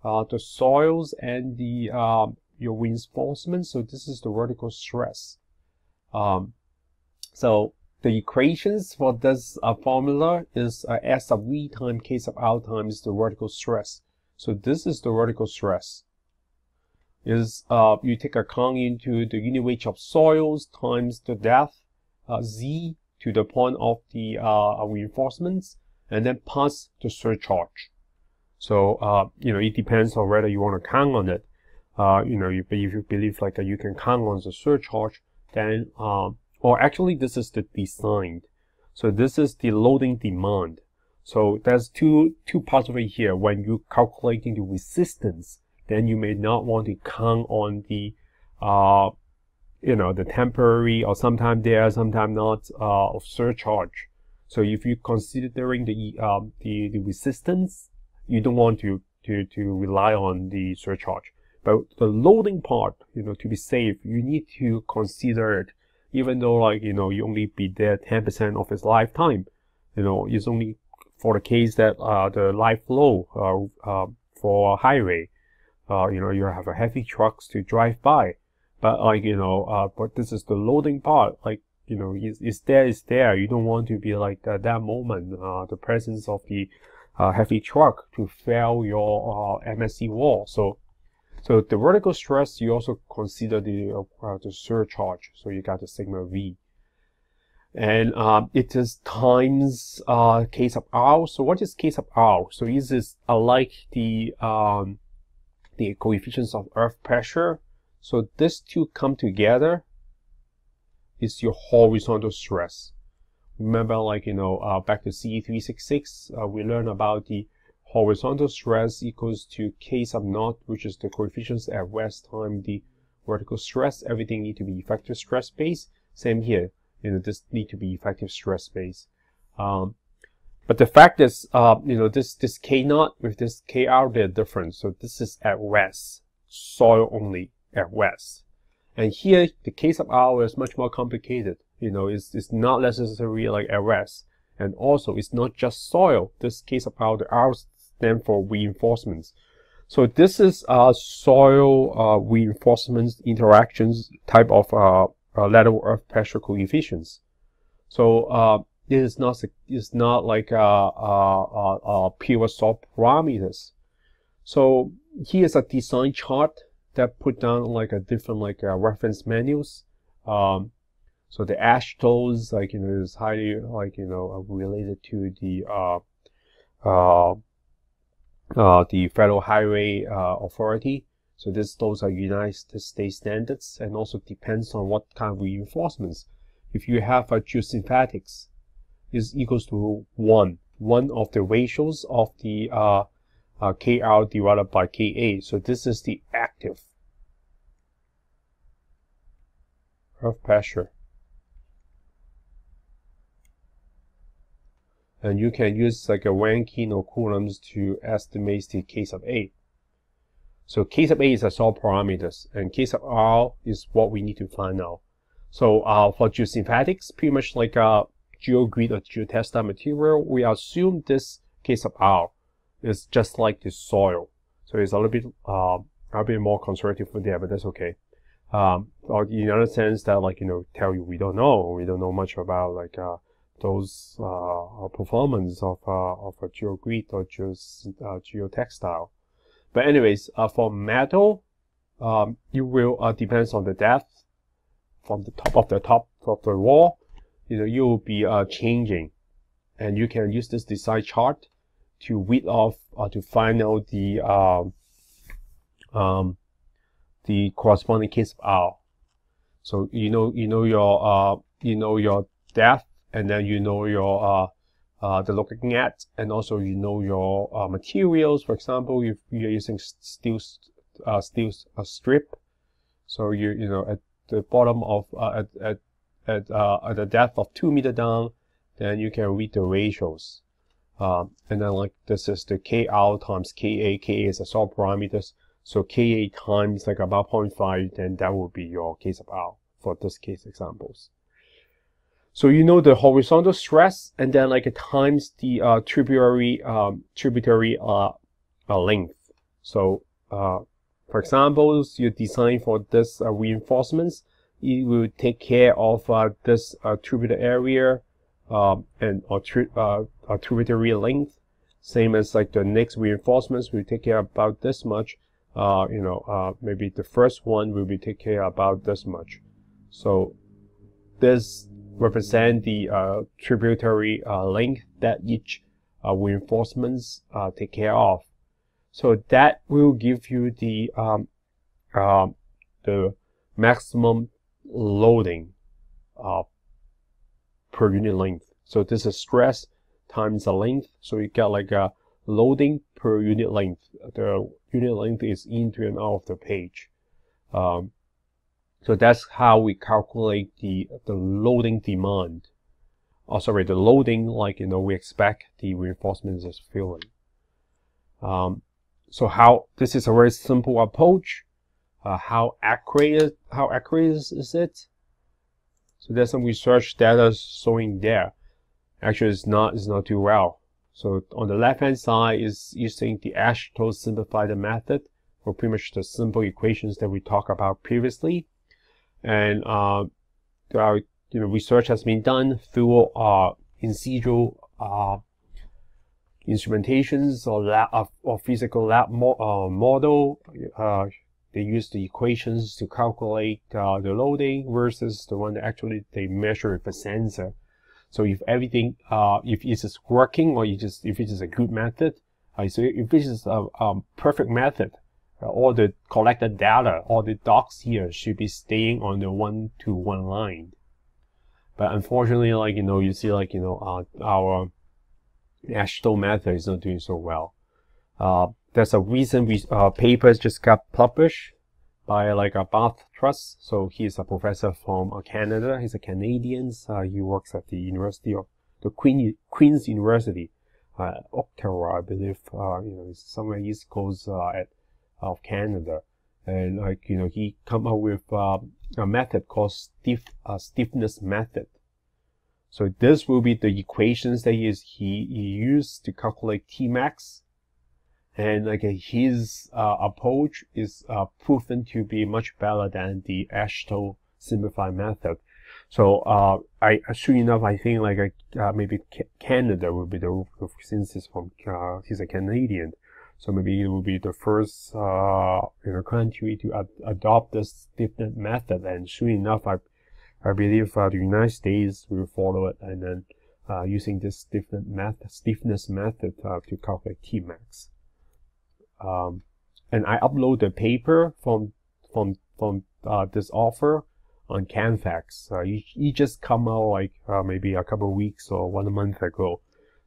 [SPEAKER 1] uh, the soils and the um, your reinforcement. So this is the vertical stress. Um, so the equations for this uh, formula is uh, S of V times K sub R times the vertical stress. So this is the vertical stress is uh, you take account into the unit weight of soils times the depth uh, z to the point of the uh, reinforcements and then plus the surcharge. So, uh, you know, it depends on whether you want to count on it. Uh, you know, if you believe like you can count on the surcharge, then, um, or actually this is the designed. So this is the loading demand. So there's two, two parts of it here. When you're calculating the resistance, then you may not want to count on the, uh, you know, the temporary or sometimes there, sometimes not, uh, of surcharge. So if you're considering the, um, the, the resistance, you don't want to, to, to rely on the surcharge. But the loading part, you know, to be safe, you need to consider it, even though like, you know, you only be there 10% of its lifetime. You know, it's only for the case that, uh, the live load, uh, uh, for highway uh, you know, you have a heavy trucks to drive by. But like, you know, uh, but this is the loading part. Like, you know, it's, it's there, it's there. You don't want to be like at that moment, uh, the presence of the uh, heavy truck to fail your uh, MSE wall. So, so the vertical stress, you also consider the uh, the surcharge. So you got the sigma V. And um, it is times uh, K sub R. So what is K sub R? So this is this like the um, the coefficients of earth pressure. So these two come together is your horizontal stress. Remember, like, you know, uh, back to CE366, uh, we learned about the horizontal stress equals to K sub naught, which is the coefficients at rest time the vertical stress. Everything need to be effective stress base. Same here, you know, this need to be effective stress base. Um, but the fact is, uh, you know, this, this K naught with this KR, they're different. So this is at rest, soil only at rest. And here, the K sub R is much more complicated. You know, it's, it's not necessarily like at rest. And also, it's not just soil. This K sub R, the R stand for reinforcements. So this is a soil uh, reinforcements interactions type of uh, uh, lateral earth pressure coefficients. So uh, it is not it's not like a, a, a, pure soil parameters. So here's a design chart that put down like a different like uh, reference menus. Um, so the AASHTO's like you know is highly like you know uh, related to the uh, the Federal Highway uh, Authority. So this those are United States standards and also depends on what kind of reinforcements. If you have a geosynthetics, is equals to 1. One of the ratios of the uh, uh, KR divided by KA. So this is the active earth pressure. And you can use like a Rankine or Coulombs to estimate the K sub A. So K sub A is a soil parameters and K sub R is what we need to find out. So uh, for geosynthetics, pretty much like a geogrid or geotextile material, we assume this K sub R is just like the soil. So it's a little bit, uh, a bit more conservative for there, but that's okay. Um, or in other sense that like, you know, tell you we don't know, we don't know much about like, uh, those, uh, performance of, uh, of a geogrid or uh, geotextile. But anyways, uh, for metal, um, it will, uh, depends on the depth from the top of the top of the wall, you know, you will be, uh, changing and you can use this design chart to weed off or to find out the um, um, the corresponding K sub R. So you know you know your uh, you know your depth and then you know your uh, uh, the looking at and also you know your uh, materials. For example, if you're using steel uh, steel strip, so you you know at the bottom of at at at, at the depth of two meter down, then you can read the ratios. Um, and then like this is the KR times KA. KA is a solid parameters. So KA times like about 0.5, then that would be your K sub R for this case examples. So you know the horizontal stress and then like times the uh, tributary um, tributary uh, uh, length. So uh, for example, you design for this uh, reinforcements, it will take care of uh, this tributary area um, and or tri uh, a tributary length. Same as like the next reinforcements, we take care about this much. Uh, you know, uh, maybe the first one will be take care about this much. So this represent the uh, tributary uh, length that each uh, reinforcements uh, take care of. So that will give you the um, the maximum loading per unit length. So this is stress times the length. So you get like a loading per unit length. The unit length is into and out of the page. Um, so that's how we calculate the, the loading demand. Oh, sorry, the loading, like, you know, we expect the reinforcements is feeling. Um, so how, this is a very simple approach. Uh, how accurate, how accurate is, is it? So there's some research data showing there. Actually, it's not, it's not too well. So on the left-hand side is using the AASHTO simplified method for pretty much the simple equations that we talked about previously. And uh, are, you know, research has been done through uh, in situ uh, instrumentations or lab or physical lab mo uh, model. Uh, they use the equations to calculate uh, the loading versus the one that actually they measure with a sensor. So if everything, uh, if it is working or you just, if it is a good method, uh, so if it is a, perfect method, all the collected data, all the docs here should be staying on the one to one line. But unfortunately, like, you know, you see like, you know, uh, our AASHTO method is not doing so well. Uh, there's a recent uh, papers just got published by like a Bathurst. So he's a professor from uh, Canada. He's a Canadian. Uh, he works at the University of the Queen Queen's University, uh, Ottawa, I believe. Uh, you know, it's somewhere east coast uh, at, of Canada, and like you know, he come up with uh, a method called stiff uh, stiffness method. So this will be the equations that he is he, he used to calculate Tmax and like his uh, approach is uh, proven to be much better than the AASHTO simplified method. So uh, I sure enough, I think like uh, maybe Canada will be the since he's from uh, he's a Canadian, so maybe it will be the first uh, you know country to ad adopt this different method. And sure enough, I I believe the United States will follow it and then using this stiffness method stiffness method to calculate Tmax. Um, and I upload the paper from from from uh, this offer on Canvas. Uh, it, just come out like uh, maybe a couple of weeks or one month ago.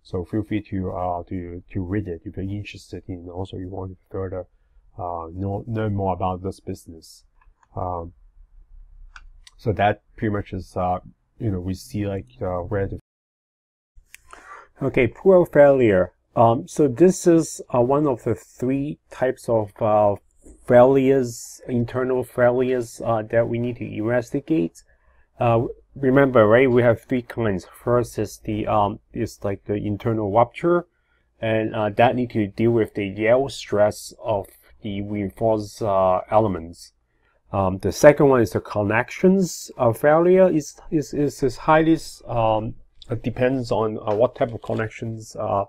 [SPEAKER 1] So feel free to uh, to to read it if you're interested in. Also, you want to further uh, know learn more about this business. Um, so that pretty much is uh, you know we see like uh, where the okay poor failure um, so this is uh, one of the three types of uh, failures, internal failures uh, that we need to investigate. Uh, remember, right? We have three kinds. First is the um, is like the internal rupture, and uh, that need to deal with the yield stress of the reinforced uh, elements. Um, the second one is the connections uh, failure is, is, is, is highly um, depends on uh, what type of connections uh,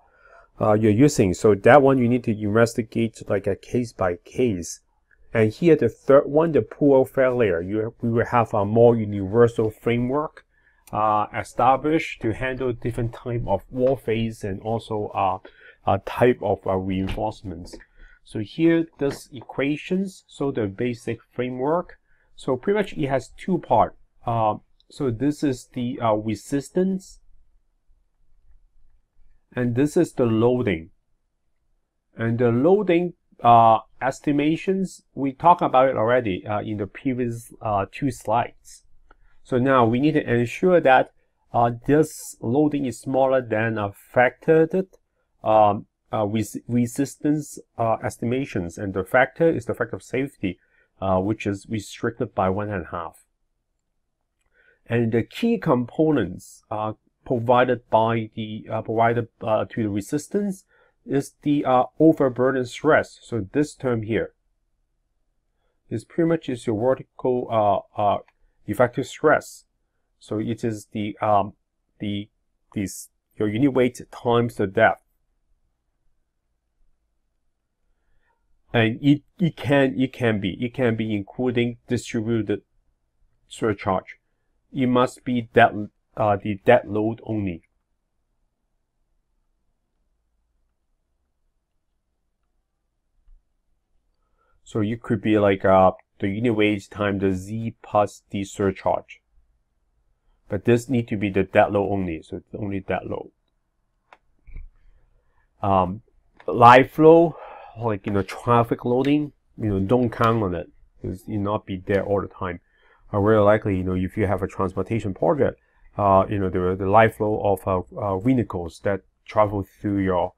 [SPEAKER 1] uh, you're using. So that one you need to investigate like a case by case. And here the third one, the pool failure, you we will have a more universal framework uh, established to handle different type of wall face and also uh, a type of uh, reinforcements. So here, this equations, so the basic framework. So pretty much it has two part. Uh, so this is the uh, resistance, and this is the loading. And the loading uh, estimations, we talked about it already uh, in the previous uh, two slides. So now we need to ensure that uh, this loading is smaller than a factored um, uh, res resistance uh, estimations, and the factor is the factor of safety, uh, which is restricted by one and a half. And the key components uh, provided by the uh, provided uh, to the resistance is the overburden stress. So this term here is pretty much is your vertical effective stress. So it is the um, the this your unit weight times the depth. And it, it can it can be it can be including distributed surcharge. It must be that uh, the dead load only. So you could be like uh, the unit weight times the z plus the surcharge. But this need to be the dead load only, so it's only dead load. Um, live load, like you know, traffic loading, you know, don't count on it because you not be there all the time. Uh, very likely, you know, if you have a transportation project, uh, you know, the the live load of uh, uh, vehicles that travel through your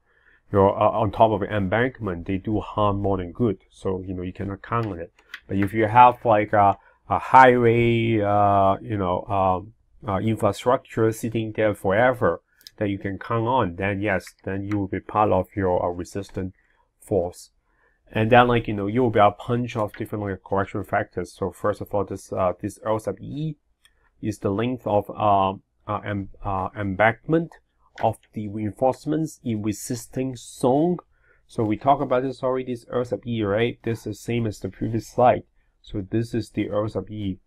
[SPEAKER 1] uh, on top of an embankment, they do harm more than good. So you know, you cannot count on it. But if you have like a, a highway, uh, you know, um, uh, infrastructure sitting there forever that you can count on, then yes, then you will be part of your uh, resistant force. And then like, you know, you will be a punch of different like correction factors. So first of all, this, uh, this L sub E is the length of, um, uh, em uh, embedment of the reinforcements in resisting zone so we talked about this already, this L sub E, right? This is the same as the previous slide. So this is the L sub E.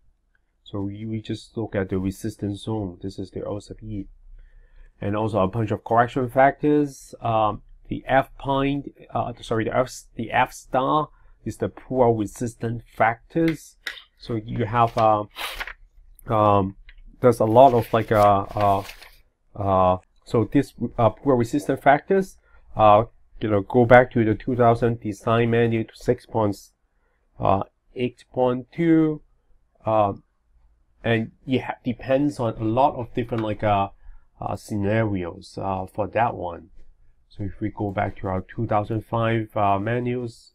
[SPEAKER 1] So we just look at the resistance zone. This is the L sub E. And also a bunch of correction factors. Um, the F point, uh, sorry, the F, the F star is the poor resistance factors. So you have, uh, um, there's a lot of like, uh, uh, uh so this uh, poor resistant factors, uh, you know, go back to the 2000 design manual to 6.8.2, uh, um, and it depends on a lot of different like uh, uh, scenarios uh, for that one. So if we go back to our 2005 uh, manuals,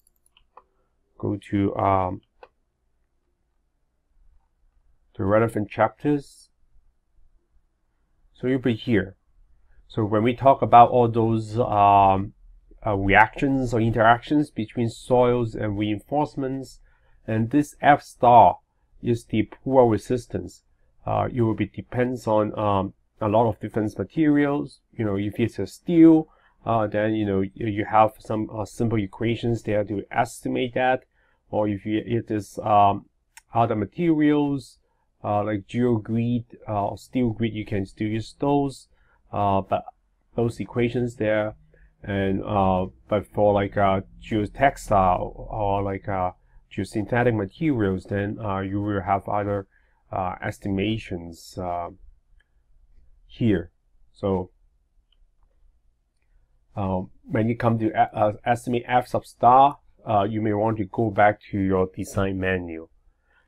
[SPEAKER 1] go to um, the relevant chapters. So you'll be here. So when we talk about all those um, uh, reactions or interactions between soils and reinforcements. And this F star is the poor resistance. Uh, it will be depends on um, a lot of different materials. You know, if it's a steel, uh, then you know you have some uh, simple equations there to estimate that. Or if it is um, other materials uh, like geogrid uh, or steel grid, you can still use those. But those equations there and uh, but for like uh, geotextile or like uh, geosynthetic materials, then uh, you will have other uh, estimations uh, here. So um, when you come to uh, estimate f sub star, uh, you may want to go back to your design manual.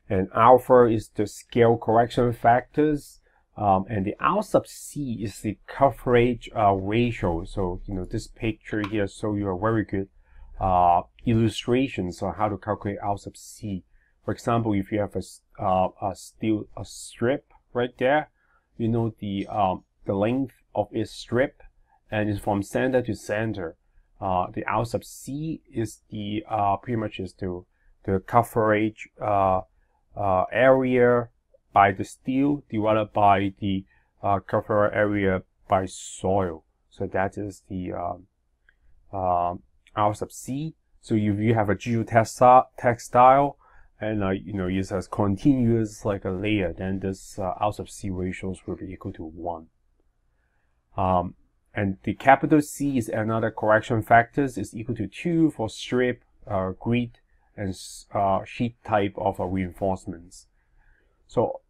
[SPEAKER 1] And alpha is the scale correction factors um, and the L sub C is the coverage uh, ratio. So, you know, this picture here show you a very good uh, illustrations on how to calculate L sub C. For example, if you have a, uh, a steel a strip right there, you know the um, the length of its strip and it's from center to center. Uh, the L sub C is the uh, pretty much is the the coverage uh, uh, area by the steel divided by the uh, cover area by soil. So that is the um, uh, R sub C. So if you have a geotextile and uh, you know it has continuous like a layer, then this uh, R sub C ratios will be equal to one. Um, and the capital C is another correction factors is equal to two for strip, uh, grid, and uh, sheet type of uh, reinforcements. So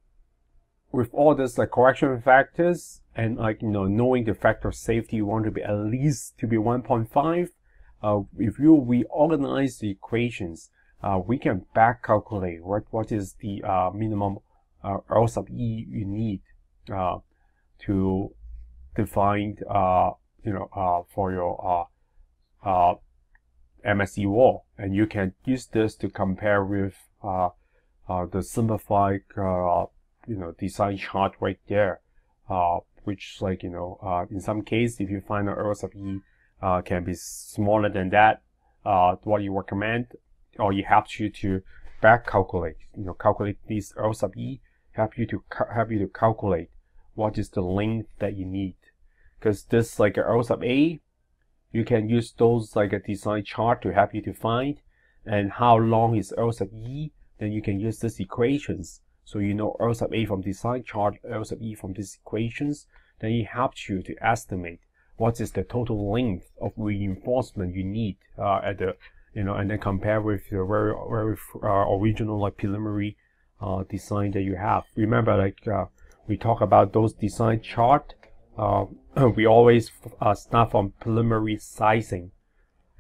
[SPEAKER 1] with all this like correction factors and like you know knowing the factor of safety you want to be at least to be 1.5 uh, if you reorganize the equations uh, we can back calculate what what is the uh, minimum uh, L sub E you need uh, to define uh, you know for your MSE wall. And you can use this to compare with the simplified you know design chart right there uh, which like you know uh, in some case if you find the L sub E uh, can be smaller than that uh, what you recommend or it helps you to back calculate you know calculate this L sub E help you to help you to calculate what is the length that you need. Because this like a L sub A you can use those like a design chart to help you to find and how long is L sub E then you can use these equations so you know L sub A from this design chart, L sub E from these equations, then it helps you to estimate what is the total length of reinforcement you need uh, at the, you know, and then compare with the very, very uh, original like preliminary uh, design that you have. Remember, like uh, we talk about those design chart, uh, we always uh, start from preliminary sizing,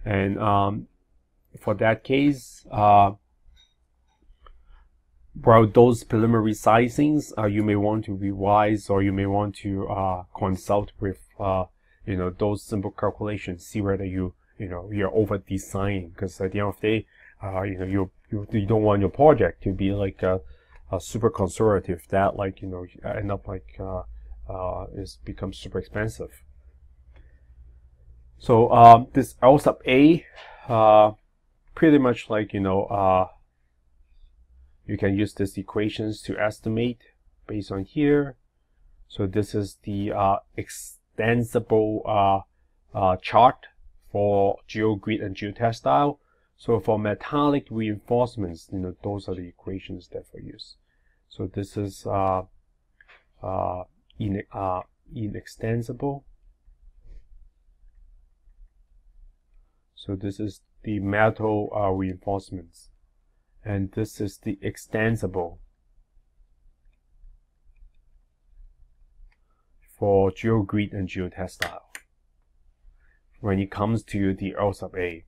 [SPEAKER 1] and um, for that case, well, those preliminary sizings, uh, you may want to revise or you may want to uh, consult with, uh, you know, those simple calculations, see whether you, you know, you're over designing. Because at the end of the day, uh, you know, you, you, you don't want your project to be like a, a super conservative that like, you know, end up like, uh, uh, is becomes super expensive. So, um, this L sub A, pretty much like, you know, you can use these equations to estimate based on here. So this is the uh, extensible uh, uh, chart for GeoGrid and geotextile. So for metallic reinforcements, you know, those are the equations that we use. So this is uh, uh, in, uh, inextensible. So this is the metal uh, reinforcements and this is the extensible for GeoGrid and GeoTextile when it comes to the L sub A.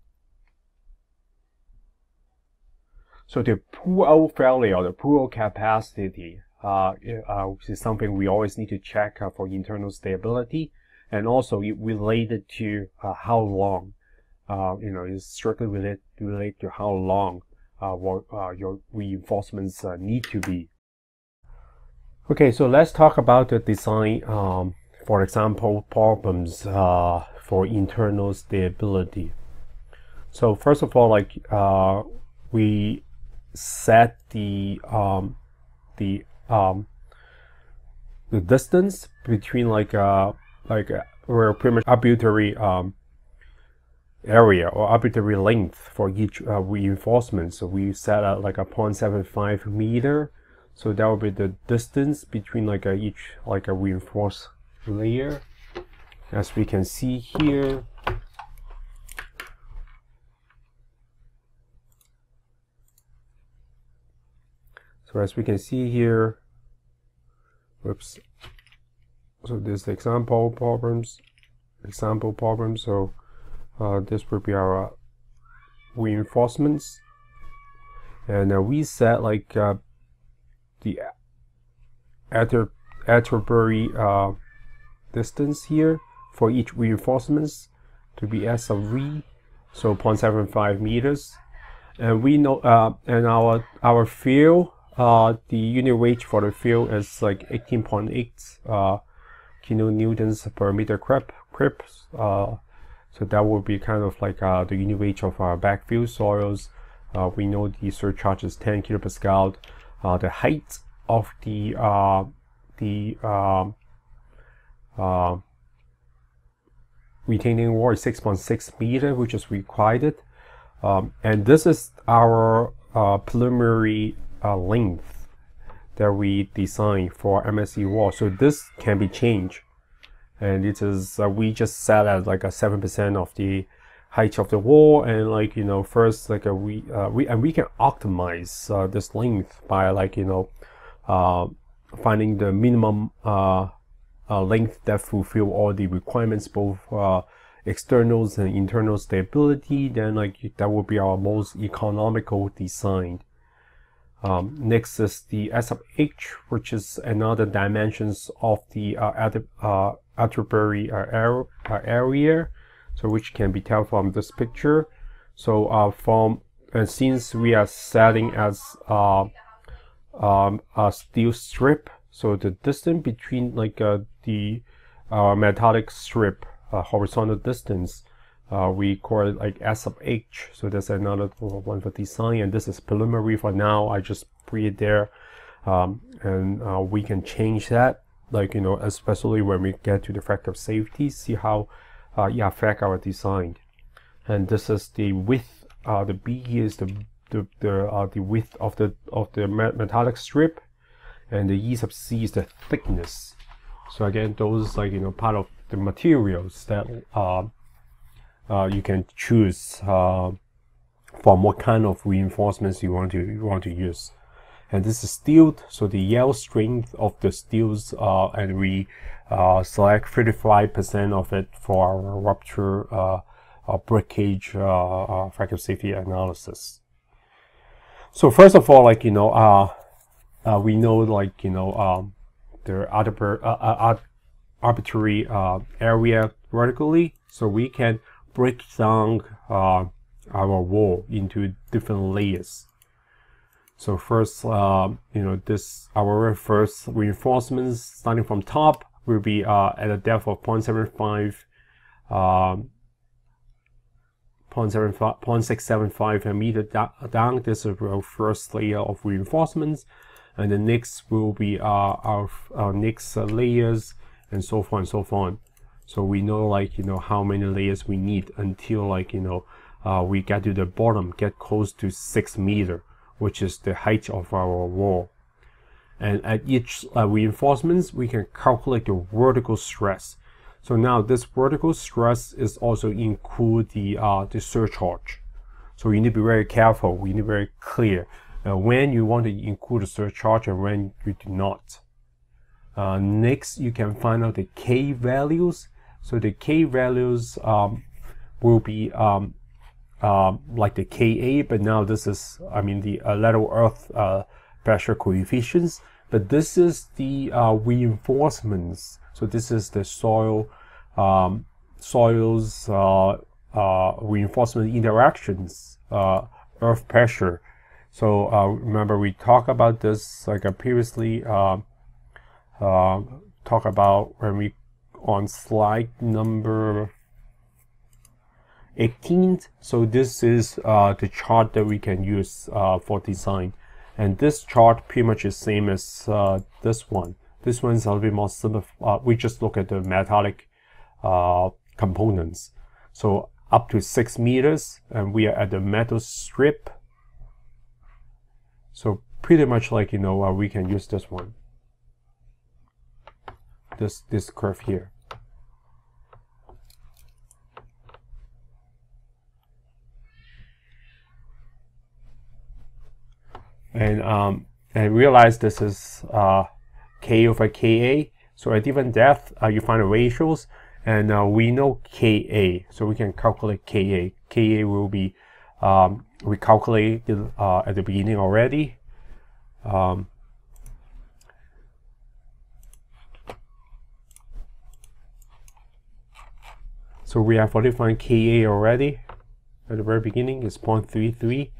[SPEAKER 1] So the pull-out failure or the pull-out capacity uh, uh, is something we always need to check uh, for internal stability and also it related to uh, how long you know is strictly related, related to how long what uh, your reinforcements uh, need to be. Okay, so let's talk about the design, um, for example, problems uh, for internal stability. So first of all, like uh, we set the um, the um, the distance between like uh, like uh, we're pretty much arbitrary um, area or arbitrary length for each uh, reinforcement. So we set at like a 0.75 meter. So that will be the distance between like a, each like a reinforced layer. As we can see here. So as we can see here, whoops. So this example problems, example problem. So uh, this will be our reinforcements. And uh, we set like uh, the tributary uh, distance here for each reinforcements to be S of V so 0.75 meters. And we know uh, and our our field the unit weight for the field is like 18.8 uh, kilonewtons per meter uh, so that will be kind of like uh, the unit weight of our backfill soils. Uh, we know the surcharge is 10 kilopascal. uh, the height of the uh, the um, uh, retaining wall is 6.6 meter, which is required. Um, and this is our uh, preliminary uh, length that we design for MSE wall. So this can be changed. And it is, uh, we just set at like a 7% of the height of the wall. And like, you know, first, like a, we, uh, we, and we can optimize uh, this length by like, you know, uh, finding the minimum length that fulfill all the requirements, both externals and internal stability, then like that will be our most economical design. Um, next is the S of h, which is another dimensions of the uh, uh, tributary uh, uh, area, so which can be tell from this picture. So uh, from and since we are setting as uh, um, a steel strip, so the distance between like uh, the uh, metallic strip uh, horizontal distance. Uh, we call it like S sub H. So that's another one for design. And this is preliminary for now. I just put it there. Um, and uh, we can change that. Like, you know, especially when we get to the factor of safety, see how uh, it affect our design. And this is the width. Uh, the B is the the the, uh, the width of the of the metallic strip, and the E sub C is the thickness. So again, those like you know part of the materials that uh, uh, you can choose uh, from what kind of reinforcements you want to you want to use. And this is steel, so the yield strength of the steels, uh, and we uh, select 35% of it for our rupture uh, breakage uh, fracture safety analysis. So first of all, like you know, we know like you know um, the arbitrary uh, area vertically so we can break down uh, our wall into different layers. So first, uh, you know, this our first reinforcements starting from top will be uh, at a depth of 0.75, uh, 0.675 meter down. This is our first layer of reinforcements, and the next will be uh, our, our next layers and so forth and so on. So we know like, you know, how many layers we need until like, you know, uh, we get to the bottom, get close to six meter, which is the height of our wall. And at each uh, reinforcements, we can calculate the vertical stress. So now this vertical stress is also include the, uh, the surcharge. So you need to be very careful, you need to be very clear uh, when you want to include the surcharge and when you do not. Uh, next, you can find out the K values. So the K values um, will be um, uh, like the Ka, but now this is, I mean, the uh, lateral earth uh, pressure coefficients. But this is the uh, reinforcements. So this is the soil, um, soils uh, reinforcement interactions, earth pressure. So remember, we talked about this like previously uh, talk about when we on slide number 18 so this is uh, the chart that we can use uh, for design. And this chart pretty much is same as uh, this one. This one's a little bit more simple uh, we just look at the metallic uh, components. So up to six meters and we are at the metal strip. So pretty much like you know we can use this one. This this curve here. And um, and realize this is uh, k over ka. So at different depth, uh, you find the ratios, and uh, we know ka, so we can calculate ka. Ka will be um, we calculated uh, at the beginning already. Um, So we have defined Ka already at the very beginning is 0.33.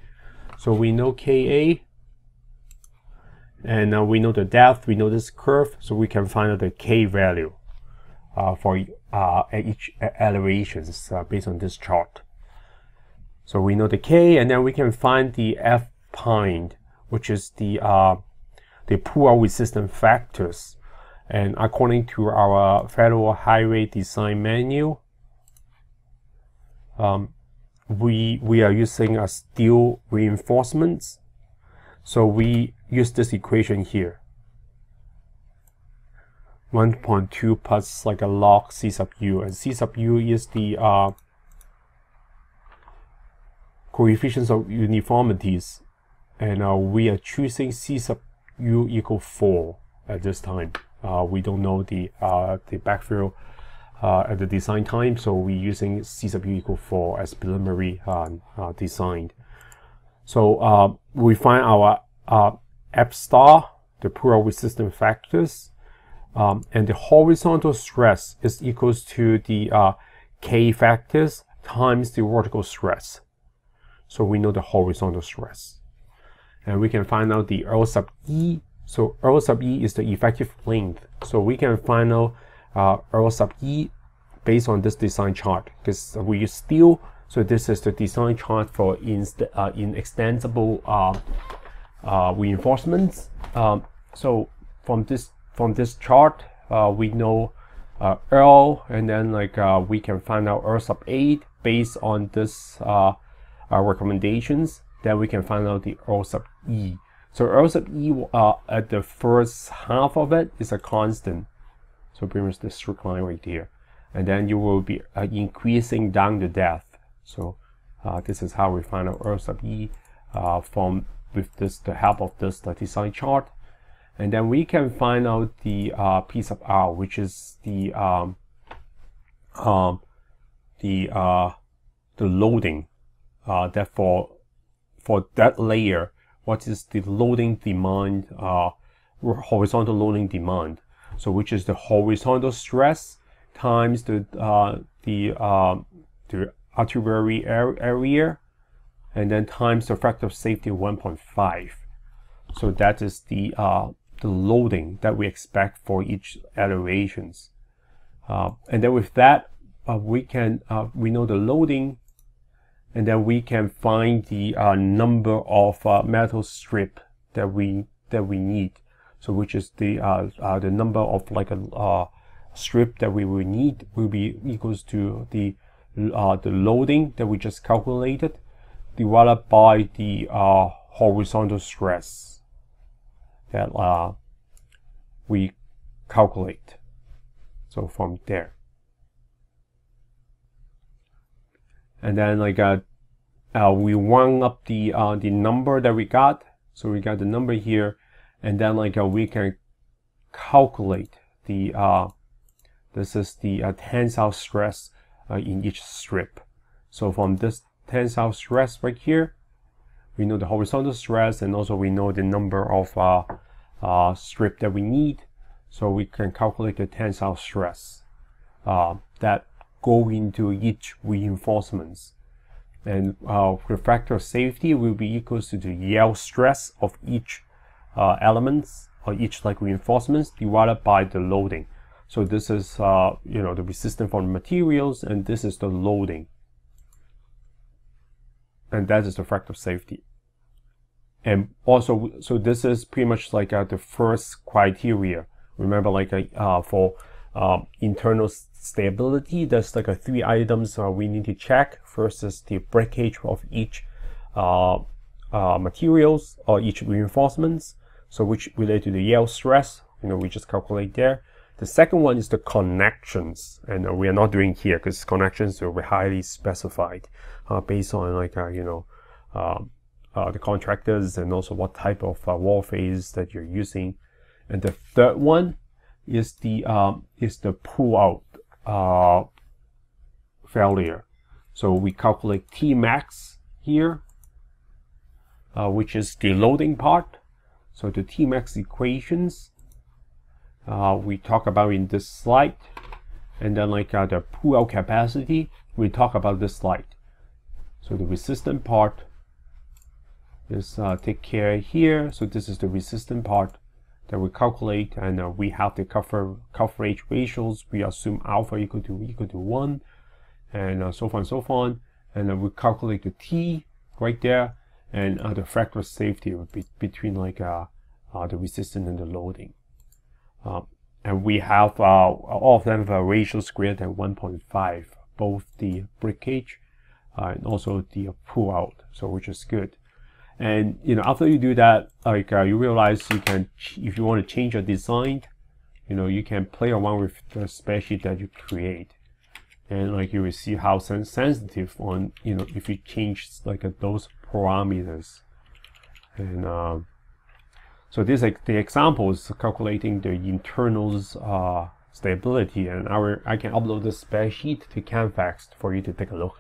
[SPEAKER 1] So we know Ka and now we know the depth, we know this curve, so we can find out the K value uh, for uh, each elevations uh, based on this chart. So we know the K and then we can find the F point, which is the uh, the pull-out resistance factors. And according to our Federal Highway Design Manual, um, we we are using a steel reinforcements. So we use this equation here. 1.2 plus like a log C sub u, and C sub u is the uh, coefficients of uniformities, and uh, we are choosing C sub u equal 4 at this time. Uh, we don't know the uh, the backfill uh, at the design time, so we're using C sub u equal 4 as preliminary uh, uh, design. So uh, we find our uh, F star, the pull-out resistance factors, um, and the horizontal stress is equals to the uh, K factors times the vertical stress. So we know the horizontal stress. And we can find out the L sub E. So L sub E is the effective length. So we can find out uh, L sub E based on this design chart because we use steel. So this is the design chart for inst uh, inextensible uh, uh, reinforcements. Um, so from this from this chart, uh, we know uh, L, and then like uh, we can find out L sub A based on this recommendations. Then we can find out the L sub E. So L sub E at the first half of it is a constant. So pretty much this straight line right here. And then you will be uh, increasing down the depth. So uh, this is how we find out L sub E uh, from with this the help of this the design chart and then we can find out the uh, P sub r, which is the um, um, the uh, the loading. Uh, that for for that layer, what is the loading demand? Uh, horizontal loading demand. So which is the horizontal stress times the uh, the uh, the tributary area, and then times the factor of safety 1.5. So that is the uh, the loading that we expect for each elevations. Uh, and then with that, uh, we can uh, we know the loading, and then we can find the uh, number of uh, metal strip that we that we need. So which is the the number of like a strip that we will need will be equals to the the loading that we just calculated divided by the horizontal stress that uh, we calculate. So from there. And then like uh, uh, we round up the uh, the number that we got. So we got the number here, and then like uh, we can calculate the uh, this is the uh, tensile stress uh, in each strip. So from this tensile stress right here, we know the horizontal stress and also we know the number of uh, uh, strip that we need so we can calculate the tensile stress uh, that go into each reinforcements. And uh, the factor of safety will be equals to the yield stress of each uh, elements or each like reinforcements divided by the loading. So this is uh, you know the resistance for the materials and this is the loading and that is the factor of safety. And also, so this is pretty much like uh, the first criteria. Remember, like uh, for uh, internal stability, there's like a three items uh, we need to check. First is the breakage of each uh, uh, materials or each reinforcements. So which relate to the yield stress. You know, we just calculate there. The second one is the connections, and we are not doing here because connections will be highly specified uh, based on like uh, you know um, uh, the contractors and also what type of uh, wall face that you're using. And the third one is the um, is the pull out uh, failure. So we calculate T max here, uh, which is the loading part. So the T max equations uh, we talk about in this slide. And then like uh, the pull out capacity, we talk about this slide. So the resistant part is uh, take care here. So this is the resistant part that we calculate and uh, we have the cover coverage ratios. We assume alpha equal to equal to one and uh, so on and so on. And then we calculate the T right there and uh, the of safety be between like uh, uh, the resistance and the loading. Um, and we have uh, all of them have a ratios greater than 1.5, both the breakage uh, and also the pull out, so which is good. And you know, after you do that, like uh, you realize you can, if you want to change your design, you know, you can play around with the spreadsheet that you create, and like you will see how sensitive on, you know, if you change like uh, those parameters, and um, so this like the example is calculating the internals uh, stability, and our I can upload the spreadsheet to Canvas for you to take a look.